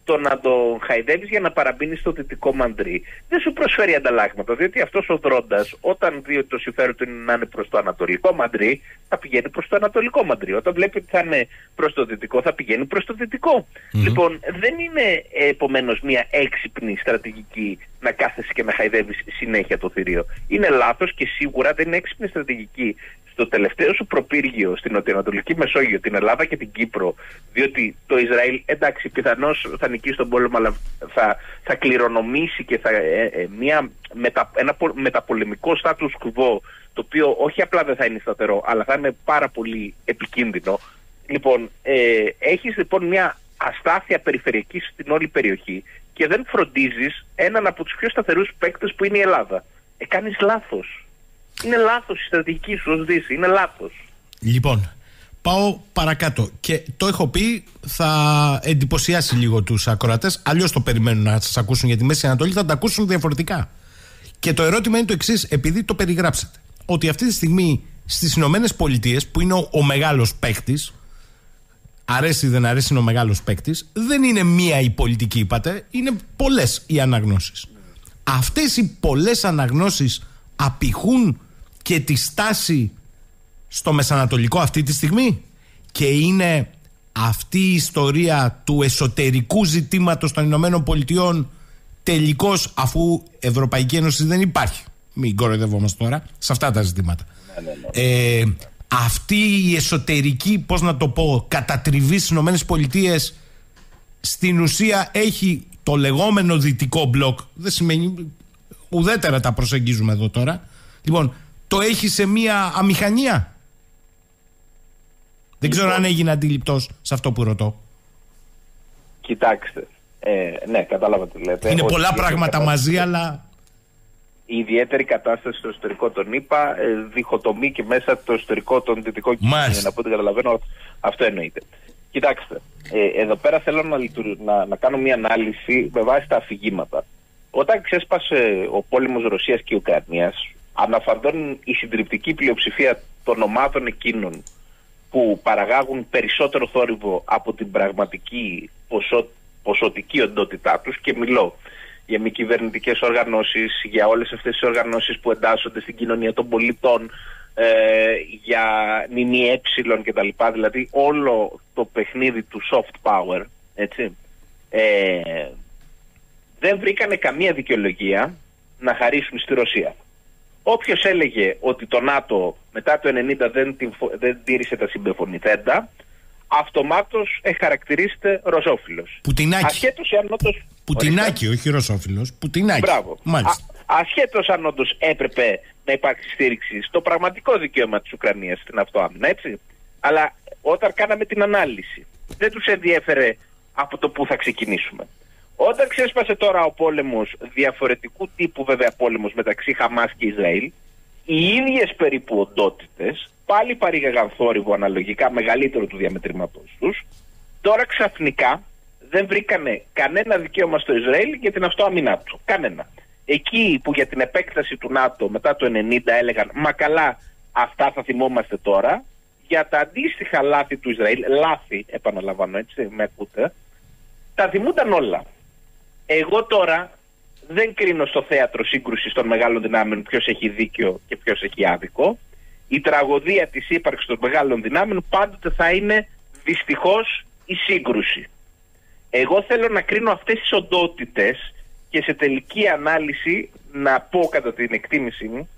το να τον χαϊδεύεις για να παραμείνεις στο δυτικό μαντρί δεν σου προσφέρει ανταλλάγματα. Διότι αυτός ο δρόντας, όταν δει ότι το συμφέρον του είναι να είναι προς το ανατολικό μαντρί, θα πηγαίνει προς το ανατολικό μαντρί. Όταν βλέπει ότι θα είναι προς το δυτικό, θα πηγαίνει προς το δυτικο Λοιπόν, δεν είναι επομένως μια έξυπνη στρατηγική να κάθεσαι και να χαϊδεύεις συνέχεια το θηρίο. Είναι λάθος και σίγουρα δεν είναι έξυπνη στρατηγική στο τελευταίο σου προπύργιο στην Νοτιοανατολική Μεσόγειο, την Ελλάδα και την Κύπρο, διότι το Ισραήλ, εντάξει, πιθανώς θα νικήσει τον πόλεμο, αλλά θα, θα κληρονομήσει και θα, ε, ε, μια, μετα, ένα μεταπολεμικό status quo, το οποίο όχι απλά δεν θα είναι σταθερό, αλλά θα είναι πάρα πολύ επικίνδυνο. Λοιπόν, ε, έχεις λοιπόν μια αστάθεια περιφερειακή στην όλη περιοχή και δεν φροντίζεις έναν από τους πιο σταθερούς παίκτες που είναι η Ελλάδα. Ε, κάνεις λάθος. Είναι λάθος η στρατηγική σου ως Δύση. Είναι λάθος. Λοιπόν, πάω παρακάτω. Και το έχω πει, θα εντυπωσιάσει λίγο τους ακροατές. Αλλιώς το περιμένουν να σας ακούσουν για τη Μέση Ανατολή, θα τα ακούσουν διαφορετικά. Και το ερώτημα είναι το εξής, επειδή το περιγράψατε. Ότι αυτή τη στιγμή στις Ηνωμένες Πολιτείες, που είναι ο, ο μεγάλος παίκτης, αρέσει ή δεν αρέσει είναι ο μεγάλος παίκτης, δεν είναι μία η πολιτική, είπατε, είναι πολλές οι αναγνώσεις. Αυτές οι πολλές αναγνώσεις απηχούν και τη στάση στο Μεσανατολικό αυτή τη στιγμή; Και είναι αυτή η ιστορία του εσωτερικού ζητήματος των Ηνωμένων Πολιτειών τελικώς αφού Ευρωπαϊκή Ένωση δεν υπάρχει; Μην κοροϊδευόμαστε τώρα, σε αυτά τα ζητήματα. Ναι, ναι, ναι. Ε, αυτή η εσωτερική, πώς να το πω, κατατριβή στις ΗΠΑ στην ουσία έχει το λεγόμενο δυτικό μπλοκ. Δεν σημαίνει, ουδέτερα τα προσεγγίζουμε εδώ τώρα. Λοιπόν, το έχει σε μία αμηχανία; Δεν ξέρω αν έγινε αντιληπτός σε αυτό που ρωτώ. Κοιτάξτε. Ε, ναι, κατάλαβα τι λέτε. Είναι πολλά πράγματα μαζί, αλλά. Η ιδιαίτερη κατάσταση στο εσωτερικό των ΗΠΑ ε, διχοτομεί και μέσα το εσωτερικό των δυτικών κοινωνιών. Να πω ότι καταλαβαίνω, αυτό εννοείται. Κοιτάξτε, ε, εδώ πέρα θέλω να, να, να κάνω μια ανάλυση με βάση τα αφηγήματα. Όταν ξέσπασε ο πόλεμος Ρωσίας και Ουκρανίας, αναφαντών η συντριπτική πλειοψηφία των ομάδων εκείνων που παραγάγουν περισσότερο θόρυβο από την πραγματική ποσό, ποσοτική οντότητά τους και μιλώ για μη κυβερνητικές οργανώσεις, για όλες αυτές τις οργανώσεις που εντάσσονται στην κοινωνία των πολιτών, ε, για ΜΜΕ κτλ. Δηλαδή όλο το παιχνίδι του soft power, έτσι, ε, δεν βρήκανε καμία δικαιολογία να χαρίσουν στη Ρωσία. Όποιος έλεγε ότι το ΝΑΤΟ μετά το 1990 δεν, δεν τήρησε τα συμπεφωνηθέντα, αυτομάτως εχαρακτηρίζεται ρωσόφιλος. Πουτινάκι. Ασχέτως αν όντως... Πουτινάκι, όχι ρωσόφιλος. Πουτινάκι. Μπράβο. Μάλιστα. Α, ασχέτως αν όντως έπρεπε να υπάρξει στήριξη στο πραγματικό δικαίωμα της Ουκρανίας στην αυτοάμυνα, έτσι. Αλλά όταν κάναμε την ανάλυση, δεν τους ενδιέφερε από το που θα ξεκινήσουμε. Όταν ξέσπασε τώρα ο πόλεμος, διαφορετικού τύπου βέβαια πόλεμος μεταξύ Χαμάς και Ισραήλ, οι ίδιες περίπου οντότητες πάλι παρήγαγαν θόρυβο αναλογικά μεγαλύτερο του διαμετρήματός τους, τώρα ξαφνικά δεν βρήκανε κανένα δικαίωμα στο Ισραήλ για την αυτοάμυνά του. Κανένα. Εκεί που για την επέκταση του ΝΑΤΟ μετά το 1990 έλεγαν «Μα καλά, αυτά θα θυμόμαστε τώρα», για τα αντίστοιχα λάθη του Ισραήλ, λάθη επαναλαμβάνω έτσι, με ακούτε, τα θυμούνταν όλα. Εγώ τώρα δεν κρίνω στο θέατρο σύγκρουση των μεγάλων δυνάμεων ποιος έχει δίκιο και ποιος έχει άδικο. Η τραγωδία της ύπαρξης των μεγάλων δυνάμεων πάντοτε θα είναι δυστυχώς η σύγκρουση. Εγώ θέλω να κρίνω αυτές τις οντότητες και σε τελική ανάλυση να πω κατά την εκτίμησή μου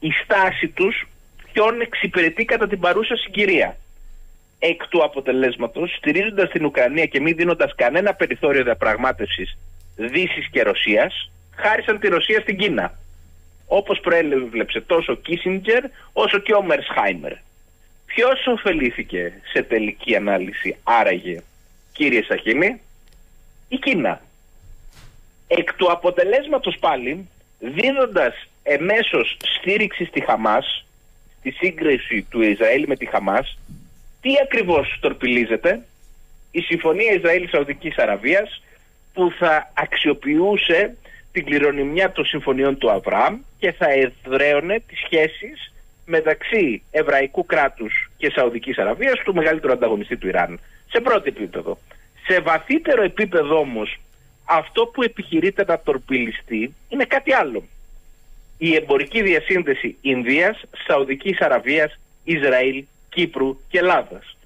η στάση τους ποιον εξυπηρετεί κατά την παρούσα συγκυρία. Εκ του αποτελέσματος, στηρίζοντας την Ουκρανία και μη δίνοντας κανένα περιθώριο διαπραγμάτευσης Δύσης και Ρωσίας, χάρισαν τη Ρωσία στην Κίνα. Όπως προέβλεψε τόσο ο Κίσιντζερ όσο και ο Μερσχάιμερ. Ποιος ωφελήθηκε σε τελική ανάλυση άραγε κύριε Σαχίνη, η Κίνα. Εκ του αποτελέσματος πάλι, δίνοντας εμέσως στήριξη στη Χαμάς, τη σύγκριση του Ισραήλ με τη Χαμάς, τι ακριβώς τορπιλίζεται, η Συμφωνία Ισραήλ-Σαουδικής Αραβίας που θα αξιοποιούσε την κληρονομιά των συμφωνιών του Αβραάμ και θα εδραίωνε τις σχέσεις μεταξύ Εβραϊκού κράτους και Σαουδικής Αραβίας του μεγαλύτερου ανταγωνιστή του Ιράν. Σε πρώτο επίπεδο. Σε βαθύτερο επίπεδο όμως αυτό που επιχειρείται να τορπιλιστεί είναι κάτι άλλο. Η εμπορική διασύνδεση Ινδίας, Σαουδικής Αραβίας, Ισραήλ, Κύπρου και Ελλάδας.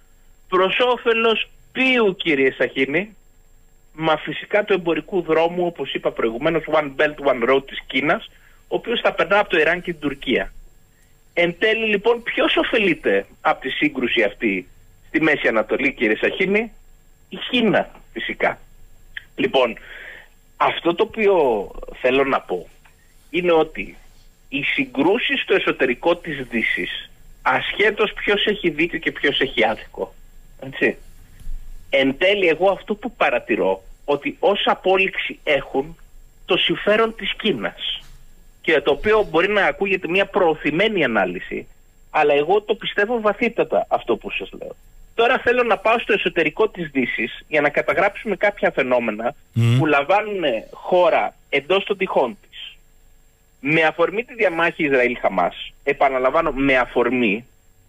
Προς όφελος ποιου κύριε Σαχίνη, μα φυσικά του εμπορικού δρόμου, όπως είπα προηγουμένως, One Belt, One Road της Κίνας, ο οποίος θα περνά από το Ιράν και την Τουρκία. Εν τέλει λοιπόν ποιος ωφελείται από τη σύγκρουση αυτή στη Μέση Ανατολή κύριε Σαχίνη, η Κίνα φυσικά. Λοιπόν, αυτό το οποίο θέλω να πω είναι ότι οι συγκρούσεις στο εσωτερικό της δύσης, ασχέτως ποιος έχει δίκιο και ποιος έχει άδικο, έτσι, εν τέλει εγώ αυτό που παρατηρώ ότι ως απόλυξη έχουν το συμφέρον της Κίνας και το οποίο μπορεί να ακούγεται μια προωθημένη ανάλυση αλλά εγώ το πιστεύω βαθύτατα αυτό που σας λέω. Τώρα θέλω να πάω στο εσωτερικό της δύσης για να καταγράψουμε κάποια φαινόμενα που λαμβάνουν χώρα εντός των τυχών της. Με αφορμή τη διαμάχη Ισραήλ-Χαμάς, επαναλαμβάνω με αφορμή,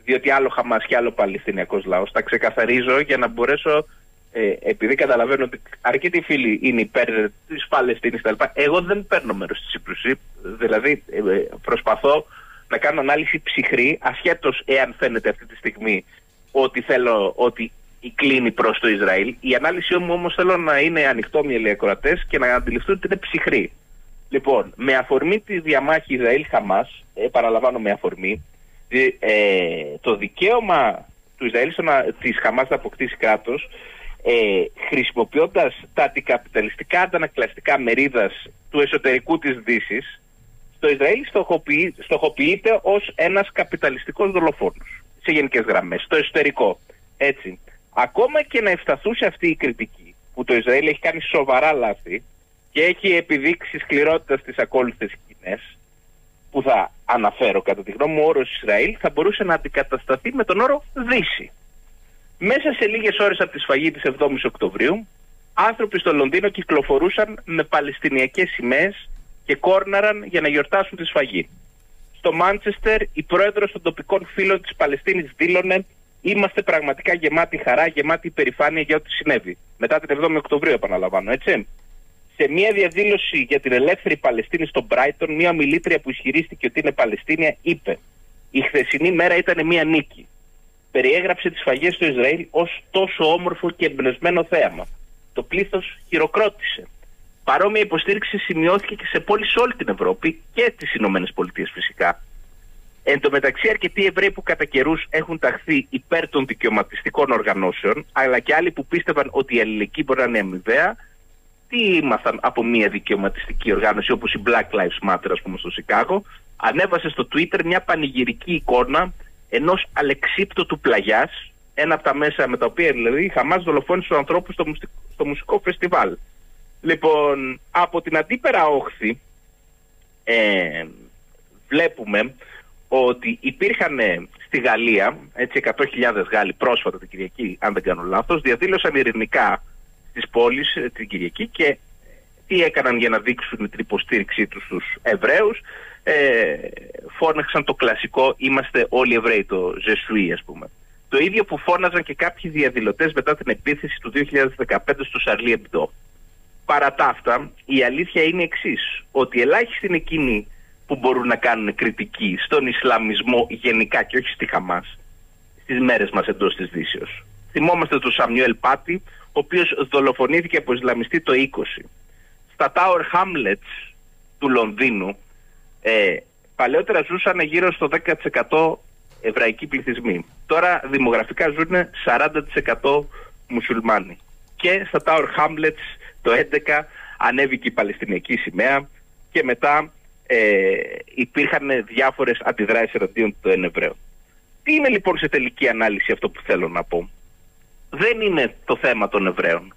διότι άλλο Χαμάς και άλλο Παλαιστινιακός λαός, τα ξεκαθαρίζω για να μπορέσω ε, επειδή καταλαβαίνω ότι αρκετοί φίλοι είναι υπέρ της Παλαιστίνης κτλ., εγώ δεν παίρνω μέρος στη σύγκρουση. Δηλαδή, ε, προσπαθώ να κάνω ανάλυση ψυχρή, ασχέτως εάν φαίνεται αυτή τη στιγμή ότι θέλω ότι κλείνει προς το Ισραήλ. Η ανάλυση μου όμως θέλω να είναι ανοιχτό οι ακροατές και να αντιληφθούν ότι είναι ψυχρή. Λοιπόν, με αφορμή τη διαμάχη Ισραήλ-Χαμάς, επαναλαμβάνω με αφορμή, ε, το δικαίωμα του Ισραήλ της Χαμάς να αποκτήσει κράτος ε, χρησιμοποιώντας τα αντικαπιταλιστικά αντανακλαστικά μερίδας του εσωτερικού της δύσης, το Ισραήλ στοχοποιεί, στοχοποιείται ως ένας καπιταλιστικός δολοφόνος σε γενικές γραμμές, στο εσωτερικό. Έτσι. Ακόμα και να ευσταθούσε αυτή η κριτική που το Ισραήλ έχει κάνει σοβαρά λάθη και έχει επιδείξει σκληρότητα στις ακόλουθες σκηνές που θα αναφέρω κατά τη γνώμη μου ο όρος Ισραήλ θα μπορούσε να αντικατασταθεί με τον όρο Δύση. Μέσα σε λίγες ώρες από τη σφαγή της 7ης Οκτωβρίου άνθρωποι στο Λονδίνο κυκλοφορούσαν με παλαιστινιακές σημαίες και κόρναραν για να γιορτάσουν τη σφαγή. Στο Μάντσεστερ η πρόεδρος των τοπικών φίλων της Παλαιστίνης δήλωνε Είμαστε πραγματικά γεμάτοι χαρά, γεμάτοι υπερηφάνεια για ό,τι συνέβη. Μετά την 7η Οκτωβρίου, επαναλαμβάνω, έτσι. Σε μια διαδήλωση για την ελεύθερη Παλαιστίνη στο Μπράιτον, μια μιλήτρια που ισχυρίστηκε ότι είναι Παλαιστίνια είπε: Η χθεσινή μέρα ήταν μια νίκη. Περιέγραψε τις φαγές στο Ισραήλ ως τόσο όμορφο και εμπνευσμένο θέαμα. Το πλήθος χειροκρότησε. Παρόμοια υποστήριξη σημειώθηκε και σε πόλεις όλη την Ευρώπη και τις Ηνωμένες Πολιτείες φυσικά. Εν τω μεταξύ, αρκετοί Εβραίοι που κατά καιρούς έχουν ταχθεί υπέρ των δικαιωματιστικών οργανώσεων, αλλά και άλλοι που πίστευαν ότι η αλληλεγγύη μπορεί να είναι αμοιβαία, τι ήμασταν από μια δικαιωματιστική οργάνωση όπως η Black Lives Matter, ας πούμε, στο Σικάγο, ανέβασε στο Twitter μια πανηγυρική εικόνα ενός αλεξίπτωτου πλαγιάς, ένα από τα μέσα με τα οποία δηλαδή η Χαμάς δολοφόνησε τους ανθρώπους στο, στο μουσικό φεστιβάλ. Λοιπόν, από την αντίπερα όχθη ε, βλέπουμε ότι υπήρχαν ε, στη Γαλλία, έτσι 100.000 Γάλλοι πρόσφατα την Κυριακή, αν δεν κάνω λάθος, διαδήλωσαν ειρηνικά στις πόλεις ε, την Κυριακή και ε, τι έκαναν για να δείξουν την υποστήριξή τους στους Εβραίους. Ε, φώναξαν το κλασικό «Είμαστε όλοι Εβραίοι», το «Ζεσουί» ας πούμε. Το ίδιο που φώναζαν και κάποιοι διαδηλωτές μετά την επίθεση του 2015 στο Σαρλί Εμπτό. Παρά τα αυτά, η αλήθεια είναι εξής ότι ελάχιστοι είναι εκείνοι που μπορούν να κάνουν κριτική στον Ισλαμισμό γενικά και όχι στη Χαμάς στις μέρες μας εντός της Δύσεως. Θυμόμαστε τον Σαμιουέλ Πάτη, ο οποίος δολοφονήθηκε από Ισλαμιστή το 20. Στα Tower Hamlets του Λονδίνου ε, παλαιότερα ζούσαν γύρω στο 10% εβραϊκοί πληθυσμοί. Τώρα δημογραφικά ζουν 40% μουσουλμάνοι. Και στα Tower Hamlets το 11 ανέβηκε η Παλαιστινιακή σημαία και μετά ε, υπήρχαν διάφορες αντιδράσεις εναντίον των Εβραίων. Τι είναι λοιπόν σε τελική ανάλυση αυτό που θέλω να πω; Δεν είναι το θέμα των Εβραίων.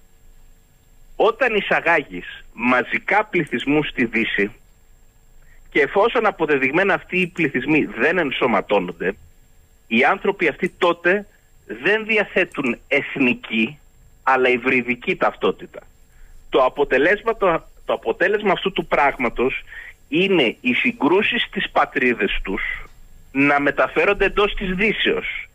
Όταν εισαγάγεις μαζικά πληθυσμούς στη Δύση και εφόσον αποδεδειγμένα αυτοί οι πληθυσμοί δεν ενσωματώνονται, οι άνθρωποι αυτοί τότε δεν διαθέτουν εθνική αλλά υβριδική ταυτότητα. Το αποτελέσμα, το, το αποτέλεσμα αυτού του πράγματος είναι οι συγκρούσεις στις πατρίδες τους να μεταφέρονται εντός της Δύσεως.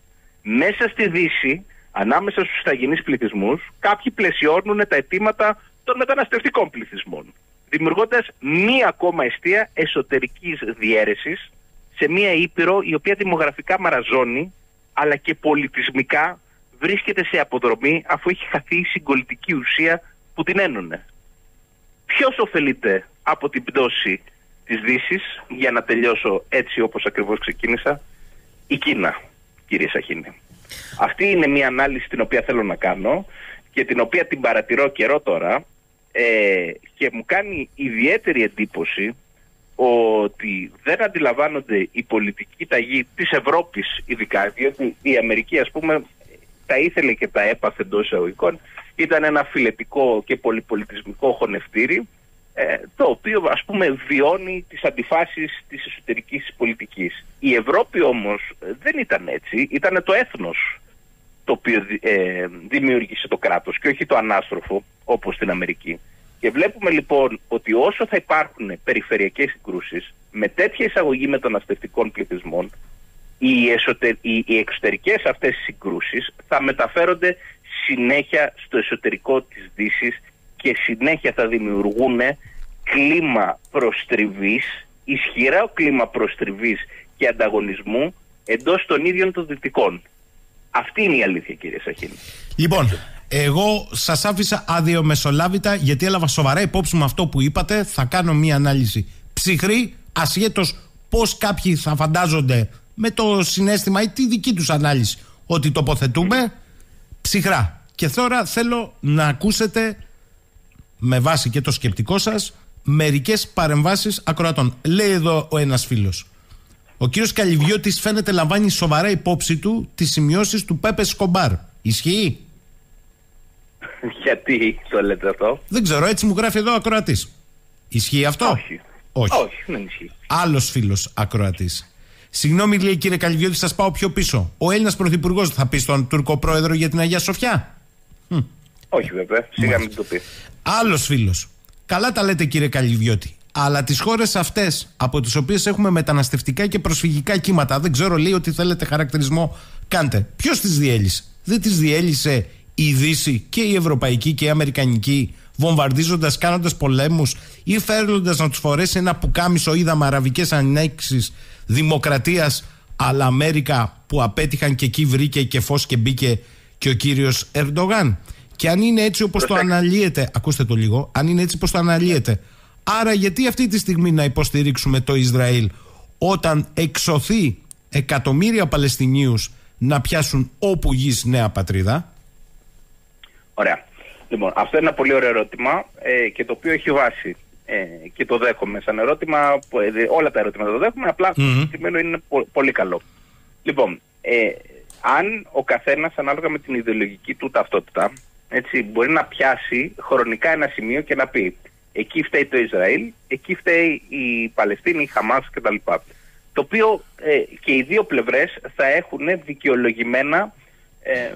Μέσα στη Δύση, ανάμεσα στους σταγενείς πληθυσμούς, κάποιοι πλαισιώνουν τα αιτήματα των μεταναστευτικών πληθυσμών, δημιουργώντας μία ακόμα αιστεία εσωτερικής διαίρεσης σε μία ήπειρο η οποία δημογραφικά μαραζώνει, αλλά και πολιτισμικά βρίσκεται σε αποδρομή αφού έχει χαθεί η συγκολητική ουσία που την ένωνε. Ποιος ωφελείται από την πτώση της δύσης για να τελειώσω έτσι όπως ακριβώς ξεκίνησα, η Κίνα, κύριε Σαχίνη. Αυτή είναι μια ανάλυση την οποία θέλω να κάνω και την οποία την παρατηρώ καιρό τώρα ε, και μου κάνει ιδιαίτερη εντύπωση ότι δεν αντιλαμβάνονται η πολιτική ταγή της Ευρώπης ειδικά, διότι η Αμερική ας πούμε τα ήθελε και τα έπαθε εντός εισαγωγικών, ήταν ένα φιλετικό και πολυπολιτισμικό χωνευτήρι ε, το οποίο ας πούμε βιώνει τις αντιφάσεις της εσωτερικής πολιτικής. Η Ευρώπη όμως δεν ήταν έτσι, ήταν το έθνος το οποίο ε, δημιούργησε το κράτος και όχι το ανάστροφο όπως στην Αμερική. Και βλέπουμε λοιπόν ότι όσο θα υπάρχουν περιφερειακές συγκρούσεις με τέτοια εισαγωγή μεταναστευτικών πληθυσμών οι, εσωτερ... οι εξωτερικές αυτές συγκρούσεις θα μεταφέρονται συνέχεια στο εσωτερικό της Δύσης και συνέχεια θα δημιουργούν κλίμα προστριβής, ισχυρά κλίμα προστριβής και ανταγωνισμού εντός των ίδιων των δυτικών. Αυτή είναι η αλήθεια κύριε Σαχίνη. Λοιπόν, Εγώ σας άφησα αδιομεσολάβητα γιατί έλαβα σοβαρά υπόψη μου αυτό που είπατε. Θα κάνω μία ανάλυση ψυχρή, ασχέτως πώς κάποιοι θα φαντάζονται με το συνέστημα ή τη δική τους ανάλυση ότι τοποθετούμε ψυχρά. Και τώρα θέλω να ακούσετε με βάση και το σκεπτικό σας μερικές παρεμβάσεις ακροατών. Λέει εδώ ο ένας φίλος. Ο κύριος Καλυβιώτης φαίνεται λαμβάνει σοβαρά υπόψη του τις σημειώσεις του Πέπε Σκομπάρ. Ισχύει; Γιατί το λέτε αυτό; Δεν ξέρω, έτσι μου γράφει εδώ ο ακροατής. Ισχύει αυτό; Όχι. Όχι. Όχι, δεν ισχύει. Άλλος φίλος ακροατής. Συγγνώμη, λέει κύριε Καλυβιώτη, σας πάω πιο πίσω. Ο Έλληνας Πρωθυπουργός θα πει στον Τούρκο Πρόεδρο για την Αγία Σοφιά. Όχι, βέβαια. Σιγά μην το πει. Άλλος φίλος. Καλά τα λέτε, κύριε Καλυβιώτη. Αλλά τις χώρες αυτές από τις οποίες έχουμε μεταναστευτικά και προσφυγικά κύματα, δεν ξέρω, λέει ότι θέλετε χαρακτηρισμό, κάντε. Ποιος τις διέλυσε; Δεν τις διέλυσε η Δύση και η Ευρωπαϊκή και η Αμερικανική, βομβαρδίζοντας, κάνοντας πολέμους ή φέρνοντας να τους φορέσει ένα πουκάμισο, είδαμε αραβικές ανέξεις δημοκρατίας αλλά Αμέρικα που απέτυχαν και εκεί βρήκε και φως και μπήκε και ο κύριος Ερντογάν. Και αν είναι έτσι όπως το αναλύεται, ακούστε το λίγο, αν είναι έτσι όπως το αναλύεται, άρα γιατί αυτή τη στιγμή να υποστηρίξουμε το Ισραήλ όταν εξωθεί εκατομμύρια Παλαιστινίους να πιάσουν όπου γης νέα πατρίδα; Ωραία. Λοιπόν, αυτό είναι ένα πολύ ωραίο ερώτημα ε, και το οποίο έχει βάση ε, και το δέχομαι σαν ερώτημα. Ε, όλα τα ερωτήματα το δέχομαι, απλά mm-hmm. είναι πολύ καλό. Λοιπόν, ε, αν ο καθένας ανάλογα με την ιδεολογική του ταυτότητα έτσι, μπορεί να πιάσει χρονικά ένα σημείο και να πει εκεί φταίει το Ισραήλ, εκεί φταίει η Παλαιστίνη, η Χαμάς κτλ. Το οποίο ε, και οι δύο πλευρές θα έχουν δικαιολογημένα ε,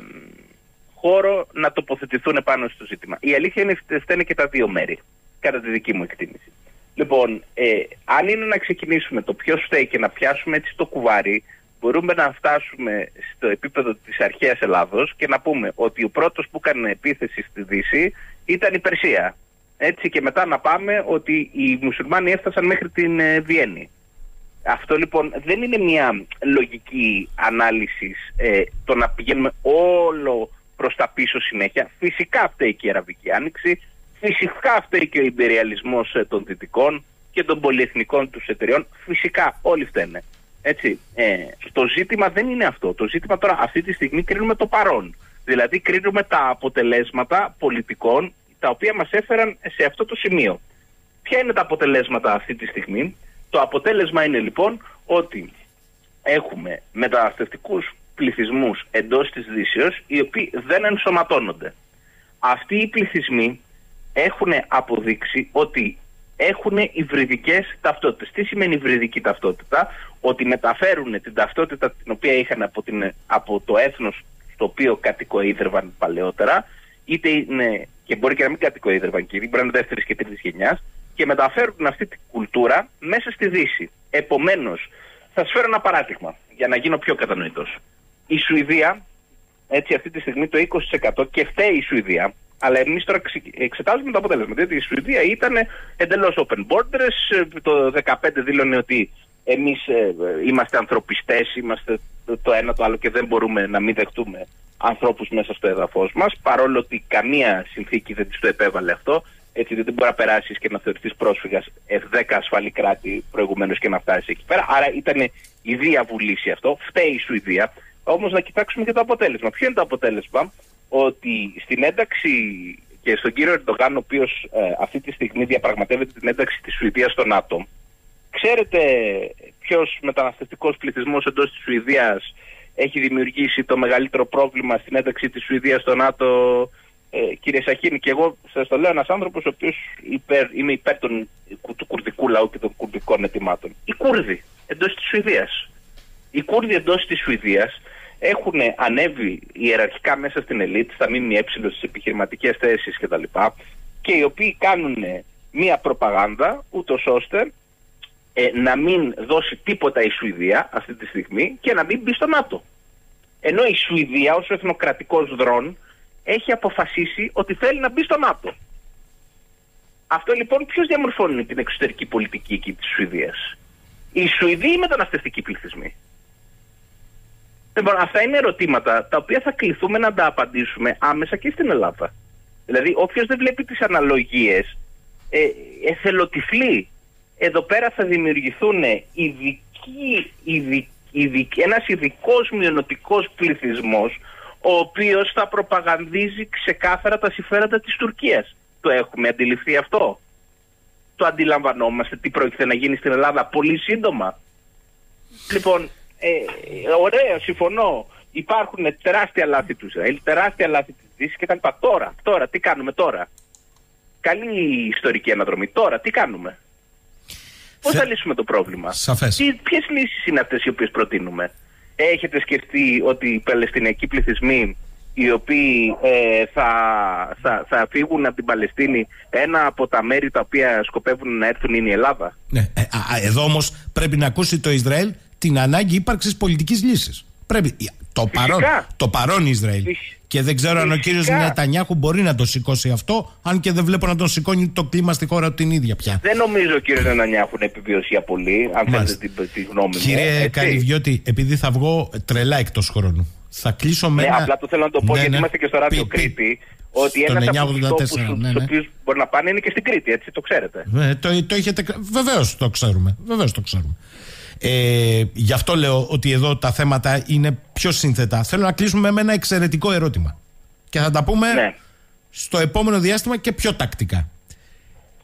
χώρο να τοποθετηθούν πάνω στο ζήτημα. Η αλήθεια είναι ότι φταίνε και τα δύο μέρη κατά τη δική μου εκτίμηση. Λοιπόν, ε, αν είναι να ξεκινήσουμε το ποιος φταίει και να πιάσουμε έτσι το κουβάρι, μπορούμε να φτάσουμε στο επίπεδο της αρχαίας Ελλάδος και να πούμε ότι ο πρώτος που έκανε επίθεση στη Δύση ήταν η Περσία. Έτσι και μετά να πάμε ότι οι μουσουλμάνοι έφτασαν μέχρι την ε, Βιέννη. Αυτό λοιπόν δεν είναι μια λογική ανάλυσης ε, το να πηγαίνουμε όλο προς τα πίσω συνέχεια. Φυσικά φταίει και η Αραβική Άνοιξη, Φυσικά φταίει και ο υπεριαλισμό ε, των δυτικών και των πολυεθνικών τους εταιριών. Φυσικά όλοι φταίνε. Έτσι. Ε, το ζήτημα δεν είναι αυτό. Το ζήτημα τώρα αυτή τη στιγμή κρίνουμε το παρόν. Δηλαδή κρίνουμε τα αποτελέσματα πολιτικών τα οποία μας έφεραν σε αυτό το σημείο. Ποια είναι τα αποτελέσματα αυτή τη στιγμή; Το αποτέλεσμα είναι λοιπόν ότι έχουμε μεταναστευτικούς πληθυσμούς εντός της Δύσεως οι οποίοι δεν ενσωματώνονται. Αυτοί οι πληθυσμοί έχουν αποδείξει ότι έχουν υβριδικές ταυτότητες. Τι σημαίνει υβριδική ταυτότητα, Ότι μεταφέρουν την ταυτότητα την οποία είχαν από, την, από το έθνος στο οποίο κατοικοίδρευαν παλαιότερα, είτε είναι, και μπορεί και να μην κατοικοίδρευαν κύριοι, μπορεί να είναι δεύτερης και τρίτης γενιάς, και μεταφέρουν αυτή την κουλτούρα μέσα στη Δύση. Επομένως, θα σας φέρω ένα παράδειγμα για να γίνω πιο κατανοητός. Η Σουηδία, έτσι αυτή τη στιγμή το 20% και φταίει η Σουηδία, αλλά εμείς τώρα εξετάζουμε το αποτέλεσμα. Διότι η Σουηδία ήταν εντελώς open borders. Το 2015 δήλωνε ότι εμείς ε, είμαστε ανθρωπιστές, είμαστε το ένα το άλλο και δεν μπορούμε να μην δεχτούμε ανθρώπους μέσα στο έδαφος μας. Παρόλο ότι καμία συνθήκη δεν της το επέβαλε αυτό. Έτσι δεν μπορεί να περάσεις και να θεωρηθείς πρόσφυγας 10 ασφαλή κράτη προηγουμένως και να φτάσεις εκεί πέρα. Άρα ήταν η διαβουλήση αυτό. Φταίει η Σουηδία. Όμως να κοιτάξουμε και το αποτέλεσμα. Ποιο είναι το αποτέλεσμα, ότι στην ένταξη και στον κύριο Ερντογάν, ο οποίος ε, αυτή τη στιγμή διαπραγματεύεται την ένταξη της Σουηδίας στο ΝΑΤΟ, ξέρετε ποιος μεταναστευτικός πληθυσμός εντός της Σουηδίας έχει δημιουργήσει το μεγαλύτερο πρόβλημα στην ένταξη της Σουηδίας στο ΝΑΤΟ, ε, κύριε Σαχίνη. Και εγώ σας το λέω ένας άνθρωπος ο οποίος είμαι υπέρ των, του κουρδικού λαού και των κουρδικών ετοιμάτων. Οι Κούρδοι εντός της Σουηδίας. Οι Κούρδοι εντός της Σουηδίας έχουν ανέβει ιεραρχικά μέσα στην ελίτ, στα ΜΜΕ, στις επιχειρηματικές θέσεις κτλ. Και οι οποίοι κάνουν μία προπαγάνδα, ούτως ώστε ε, να μην δώσει τίποτα η Σουηδία αυτή τη στιγμή και να μην μπει στο ΝΑΤΟ. Ενώ η Σουηδία ως εθνοκρατικός δρόν έχει αποφασίσει ότι θέλει να μπει στο ΝΑΤΟ. Αυτό λοιπόν ποιος διαμορφώνει την εξωτερική πολιτική εκεί της Σουηδίας; Οι Σουηδοί ή οι μεταναστευτικοί πληθυσμοί. Λοιπόν, αυτά είναι ερωτήματα τα οποία θα κληθούμε να τα απαντήσουμε άμεσα και στην Ελλάδα. Δηλαδή, όποιος δεν βλέπει τις αναλογίες, ε, εθελοτυφλεί. Εδώ πέρα θα δημιουργηθούν ειδικοί, ειδικοί, ένας ειδικός μειονοτικός πληθυσμός ο οποίος θα προπαγανδίζει ξεκάθαρα τα συμφέροντα της Τουρκίας. Το έχουμε αντιληφθεί αυτό; Το αντιλαμβανόμαστε τι πρόκειται να γίνει στην Ελλάδα πολύ σύντομα; Λοιπόν, ε, ωραία, συμφωνώ. Υπάρχουν τεράστια λάθη του Ισραήλ, τεράστια λάθη της Δύσης και τα λοιπά. Τώρα, τώρα, τι κάνουμε τώρα; Καλή ιστορική αναδρομή. Τώρα, τι κάνουμε; Πώς θα λύσουμε το πρόβλημα; Σαφές. Ποιες λύσεις είναι αυτές οι οποίες προτείνουμε; Έχετε σκεφτεί ότι οι Παλαιστινιακοί πληθυσμοί οι οποίοι ε, θα, θα, θα φύγουν από την Παλαιστίνη ένα από τα μέρη τα οποία σκοπεύουν να έρθουν είναι η Ελλάδα; Ναι. Ε, εδώ όμως πρέπει να ακούσει το Ισραήλ την ανάγκη ύπαρξης πολιτικής λύσης. Πρέπει. Το παρόν, το παρόν Ισραήλ. Και δεν ξέρω αν ο κύριος Νετανιάχου μπορεί να το σηκώσει αυτό, αν και δεν βλέπω να τον σηκώνει το κλίμα στη χώρα την ίδια πια. Δεν νομίζω ο κύριο Νετανιάχου να επιβιώσει για πολύ, αν θέλετε την, τη γνώμη μου. Κύριε Καλυβιώτη, επειδή θα βγω τρελά εκτός χρόνου. Θα κλείσω με. Ναι, ένα... απλά το θέλω να το πω, ναι, γιατί ναι. είμαστε και στο ράδιο Κρήτη. Ότι ένας από τους τόπους ναι, ναι. οποίους μπορεί να πάνε είναι και στην Κρήτη, έτσι το ξέρετε. Ναι, το, το έχετε... Βεβαίως το ξέρουμε. Βεβαίως το ξέρουμε. Ε, γι' αυτό λέω ότι εδώ τα θέματα είναι πιο σύνθετα. Θέλω να κλείσουμε με ένα εξαιρετικό ερώτημα. Και θα τα πούμε ναι. στο επόμενο διάστημα και πιο τακτικά.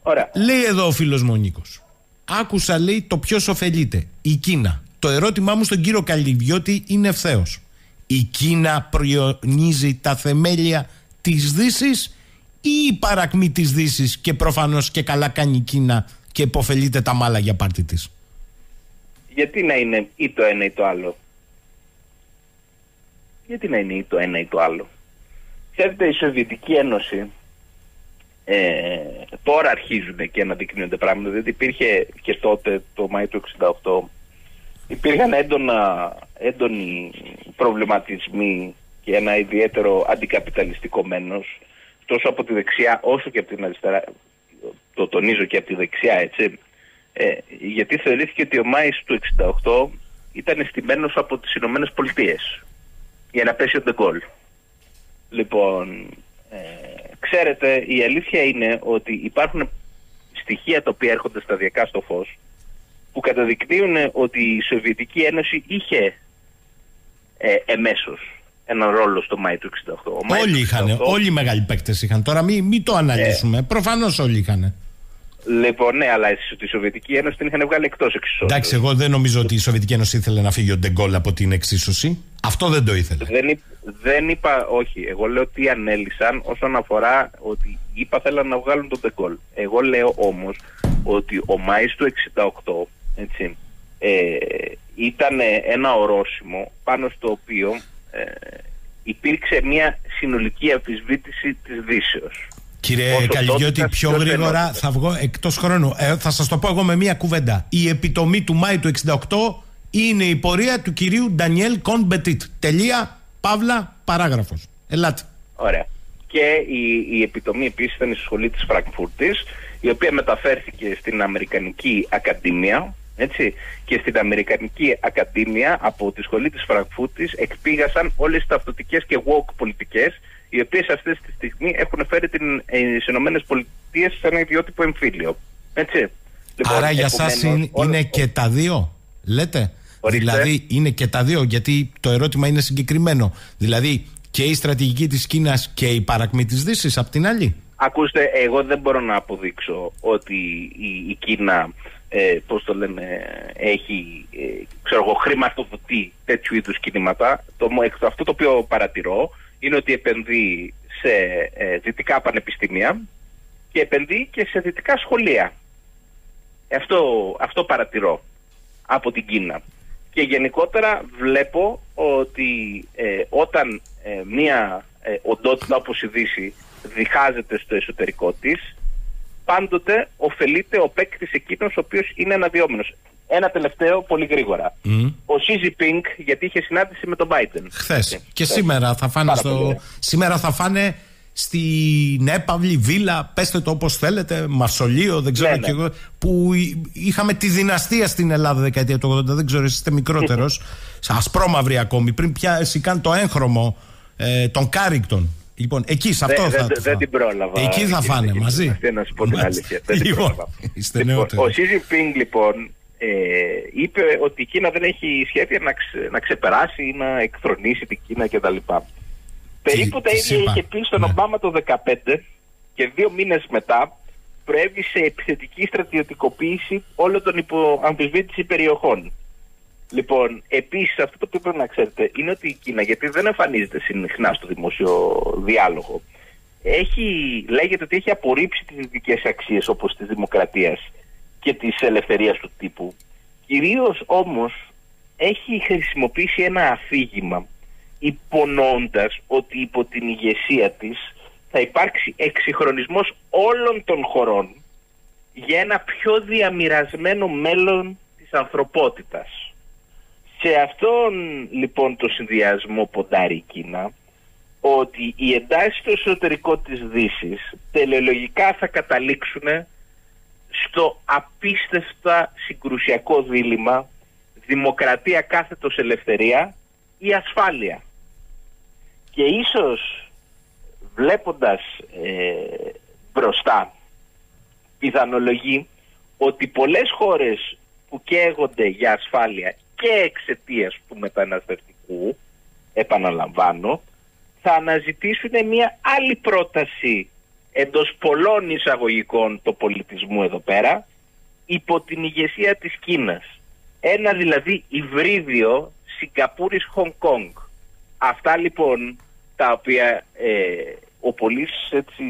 Ωραία. Λέει εδώ ο φίλος Μονίκος. Άκουσα λέει το ποιος ωφελείται. Η Κίνα. Το ερώτημά μου στον κύριο Καλυβιώτη είναι ευθέως. Η Κίνα προϊονίζει τα θεμέλια της δύσης ή η παρακμή της δύσης και προφανώς και καλά κάνει η Κίνα και υποφελείται τα μάλα για πάρτι της; Γιατί να είναι ή το ένα ή το άλλο; Γιατί να είναι ή το ένα ή το άλλο; Ξέρετε, η Σοβιετική Ένωση ε, τώρα αρχίζουν και αναδεικνύονται πράγματα, διότι υπήρχε και τότε το Μάιο του 1968 υπήρχαν έντονα, έντονοι προβληματισμοί και ένα ιδιαίτερο αντικαπιταλιστικό μένος τόσο από τη δεξιά όσο και από την αριστερά το τονίζω και από τη δεξιά έτσι ε, γιατί θεωρήθηκε ότι ο Μάης του 68 ήταν στημένος από τις Ηνωμένες Πολιτείες για να πέσει ο Ντεγκόλ. Λοιπόν, ε, ξέρετε, η αλήθεια είναι ότι υπάρχουν στοιχεία τα οποία έρχονται σταδιακά στο φως που καταδεικνύουν ότι η Σοβιετική Ένωση είχε ε, εμέσως έναν ρόλο στο Μάη του 68. όλοι είχαν, όλοι οι μεγάλοι παίκτες είχαν. Τώρα μην μη το αναλύσουμε. Ε, Προφανώς όλοι είχαν. Λοιπόν, ναι, αλλά τη Σοβιετική Ένωση την είχαν βγάλει εκτός εξίσωση. Εντάξει, εγώ δεν νομίζω ότι η Σοβιετική Ένωση ήθελε να φύγει ο Ντεγκόλ από την εξίσωση. Αυτό δεν το ήθελε. Δεν, δεν είπα, όχι. Εγώ λέω τι ανέλησαν όσον αφορά ότι είπα θέλαν να βγάλουν τον Ντεγκόλ. Εγώ λέω όμως ότι ο Μάης του 68 έτσι, ε, ήταν ένα ορόσημο πάνω στο οποίο ε, υπήρξε μια συνολική αμφισβήτηση της Δύσεως. Κύριε Καλυβιώτη, πιο γρήγορα θα βγω εκτός χρόνου. Ε, θα σας το πω εγώ με μία κουβέντα. Η επιτομή του Μάη του 68 είναι η πορεία του κυρίου Ντανιέλ Κον Μπετίτ. Τελεία, παύλα, παράγραφος. Ελάτε. Ωραία. Και η, η επιτομή επίσης ήταν στη σχολή της Φραγκφούρτης, η οποία μεταφέρθηκε στην Αμερικανική Ακαδημία. Έτσι, και στην Αμερικανική Ακαδημία από τη σχολή της Φραγκφούρτης εκπήγασαν όλες τις ταυτοτικές και woke πολιτικές οι οποίες αυτή τη στιγμή έχουν φέρει τις ΗΠΑ σε ένα ιδιότυπο εμφύλιο. Έτσι. Λοιπόν, Άρα για εσά είναι, και τα δύο, λέτε; Δηλαδή είναι και τα δύο, γιατί το ερώτημα είναι συγκεκριμένο. Δηλαδή και η στρατηγική της Κίνας και η παρακμή της Δύσης απ' την άλλη; Ακούστε, εγώ δεν μπορώ να αποδείξω ότι η, η Κίνα, ε, πώς το λένε, έχει, ε, ξέρω εγώ, χρηματοδοτεί τέτοιου είδους κινήματα. Το, αυτό το οποίο παρατηρώ είναι ότι επενδύει σε ε, δυτικά πανεπιστήμια και επενδύει και σε δυτικά σχολεία. Αυτό, αυτό παρατηρώ από την Κίνα. Και γενικότερα βλέπω ότι ε, όταν ε, μία ε, οντότητα όπως η Δύση διχάζεται στο εσωτερικό της, πάντοτε ωφελείται ο παίκτης εκείνος ο οποίος είναι αναδυόμενος. Ένα τελευταίο, πολύ γρήγορα. Ο Σίζι Πινκ, γιατί είχε συνάντηση με τον Biden. Χθες. Και σήμερα θα φάνε στο. Σήμερα θα φάνε στην έπαυλη βίλα, πέστε το όπως θέλετε, μαυσολείο, δεν ξέρω ναι, και ναι. εγώ, που είχαμε τη δυναστεία στην Ελλάδα δεκαετία του 80, δεν ξέρω, εσείς είστε μικρότερος, (laughs) ασπρόμαυρη ακόμη, πριν πια εσύ κάνει το έγχρωμο ε, των Κάρικτων. Λοιπόν, εκεί σε αυτό δεν, θα. Δεν, δεν την πρόλαβα. Εκεί θα φάνε μαζί. Δεν να σου πω την αλήθεια. Δεν λοιπόν, είστε λοιπόν, ο Σίζι Πινγκ λοιπόν ε, είπε ότι η Κίνα δεν έχει σχέδια να, ξε, να ξεπεράσει ή να εκθρονήσει την Κίνα κτλ. Περίπου τα ίδια είχε πει στον ναι. Ομπάμα το 2015 και δύο μήνες μετά προέβη σε επιθετική στρατιωτικοποίηση όλων των υποαμφισβήτηση περιοχών. Λοιπόν, επίσης αυτό το οποίο πρέπει να ξέρετε είναι ότι η Κίνα, γιατί δεν εμφανίζεται συχνά στο δημόσιο διάλογο, έχει, λέγεται ότι έχει απορρίψει τις δυτικές αξίες όπως της δημοκρατίας και της ελευθερίας του τύπου. Κυρίως όμως έχει χρησιμοποιήσει ένα αφήγημα υπονοώντας ότι υπό την ηγεσία της θα υπάρξει εξυγχρονισμός όλων των χωρών για ένα πιο διαμοιρασμένο μέλλον της ανθρωπότητας. Σε αυτόν λοιπόν το συνδυασμό ποντάρει η Κίνα ότι οι εντάσεις στο εσωτερικό της Δύσης τελεολογικά θα καταλήξουν στο απίστευτα συγκρουσιακό δίλημα δημοκρατία κάθετος ελευθερία ή ασφάλεια. Και ίσως βλέποντας ε, μπροστά πιθανολογεί ότι πολλές χώρες που καίγονται για ασφάλεια και εξαιτίας του μεταναστευτικού, επαναλαμβάνω, θα αναζητήσουν μια άλλη πρόταση εντός πολλών εισαγωγικών του πολιτισμού εδώ πέρα, υπό την ηγεσία της Κίνας. Ένα δηλαδή υβρίδιο Σιγκαπούρης Χονγκ Κόνγκ. Αυτά λοιπόν τα οποία ε, ο πολλής έτσι,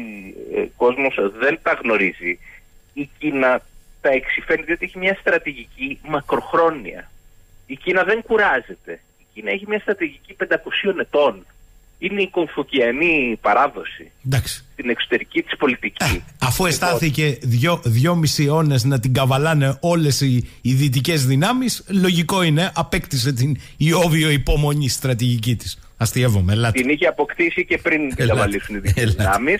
ε, κόσμος δεν τα γνωρίζει. Η Κίνα τα εξηφέρνει διότι έχει μια στρατηγική μακροχρόνια. Η Κίνα δεν κουράζεται. Η Κίνα έχει μια στρατηγική 500 ετών. Είναι η κομφοκιανή παράδοση Εντάξει. στην εξωτερική της πολιτική. Ε, αφού λοιπόν, αισθάθηκε δυο, δυόμιση αιώνες να την καβαλάνε όλες οι, οι δυτικές δυνάμεις, λογικό είναι, απέκτησε την ιόβιο υπομονή στρατηγική της. Αστείευομαι, ελάτε. Την είχε αποκτήσει και πριν την καβαλήσουν οι δυνάμεις.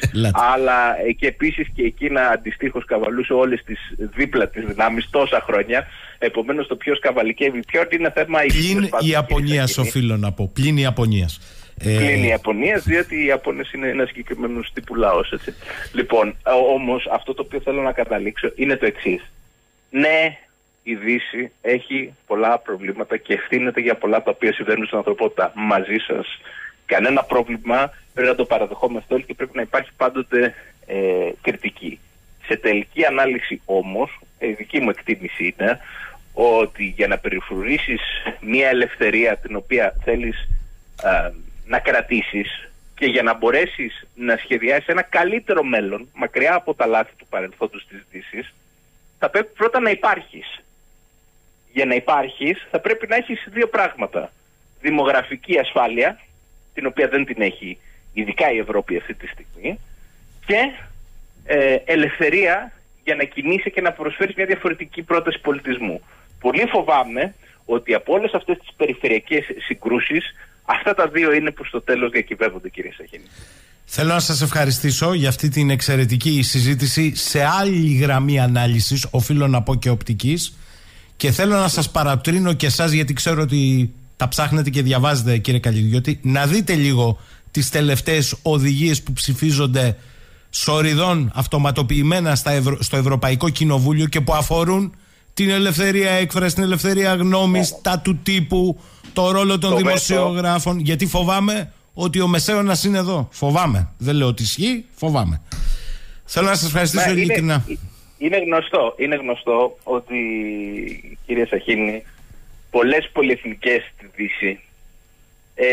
Αλλά και επίσης και εκείνα αντιστοίχως καβαλούσε όλες τις δίπλα της δυνάμεις τόσα χρόνια. Επομένως το ποιος καβαλικεύει ποιο είναι θέμα Πλην η Ιαπωνίας, οφείλω να πω. Πλην η Ιαπωνίας. Ε... Πλην η Ιαπωνία, διότι οι Ιαπωνέ είναι ένας συγκεκριμένος τύπου λαό. Λοιπόν, όμως αυτό το οποίο θέλω να καταλήξω είναι το εξής. Ναι, η Δύση έχει πολλά προβλήματα και ευθύνεται για πολλά τα οποία συμβαίνουν στην ανθρωπότητα. Μαζί σας, κανένα πρόβλημα πρέπει να το παραδεχόμαστε όλοι και πρέπει να υπάρχει πάντοτε ε, κριτική. Σε τελική ανάλυση όμως, η δική μου εκτίμηση είναι ότι για να περιφρουρήσεις μια ελευθερία την οποία θέλεις να κρατήσεις και για να μπορέσεις να σχεδιάσεις ένα καλύτερο μέλλον μακριά από τα λάθη του παρελθόντος της Δύσης θα πρέπει πρώτα να υπάρχεις για να υπάρχεις θα πρέπει να έχεις δύο πράγματα. Δημογραφική ασφάλεια, την οποία δεν την έχει ειδικά η Ευρώπη αυτή τη στιγμή, και ε, ελευθερία για να κινείσαι και να προσφέρεις μια διαφορετική πρόταση πολιτισμού. Πολύ φοβάμαι ότι από όλες αυτές τις περιφερειακές συγκρούσεις αυτά τα δύο είναι που στο τέλος διακυβεύονται κύριε Σαχίνη. Θέλω να σας ευχαριστήσω για αυτή την εξαιρετική συζήτηση σε άλλη γραμμή ανάλυσης, οφείλω να πω και οπτικής, και θέλω να σας παρατρύνω και εσάς γιατί ξέρω ότι τα ψάχνετε και διαβάζετε κύριε Καλλιδιώτη να δείτε λίγο τις τελευταίες οδηγίες που ψηφίζονται σοριδών αυτοματοποιημένα στα στο Ευρωπαϊκό Κοινοβούλιο και που αφορούν την ελευθερία έκφραση, την ελευθερία γνώμης, τα του τύπου, το ρόλο των δημοσιογράφων. Γιατί φοβάμαι ότι ο Μεσαίωνας είναι εδώ. Φοβάμαι. Δεν λέω ότι ισχύει, φοβάμαι. Θέλω να σας ευχαριστήσω ειλικρινά. Είναι γνωστό, είναι γνωστό ότι, κύριε Σαχίνη, πολλές πολυεθνικές στη Δύση ε,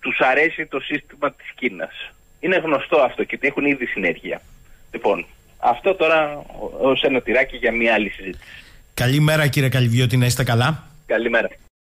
τους αρέσει το σύστημα της Κίνας. Είναι γνωστό αυτό και έχουν ήδη συνέργεια. Λοιπόν, αυτό τώρα ως ένα τυράκι για μια άλλη συζήτηση. Καλημέρα κύριε Καλυβιώτη, να είστε καλά. Καλημέρα.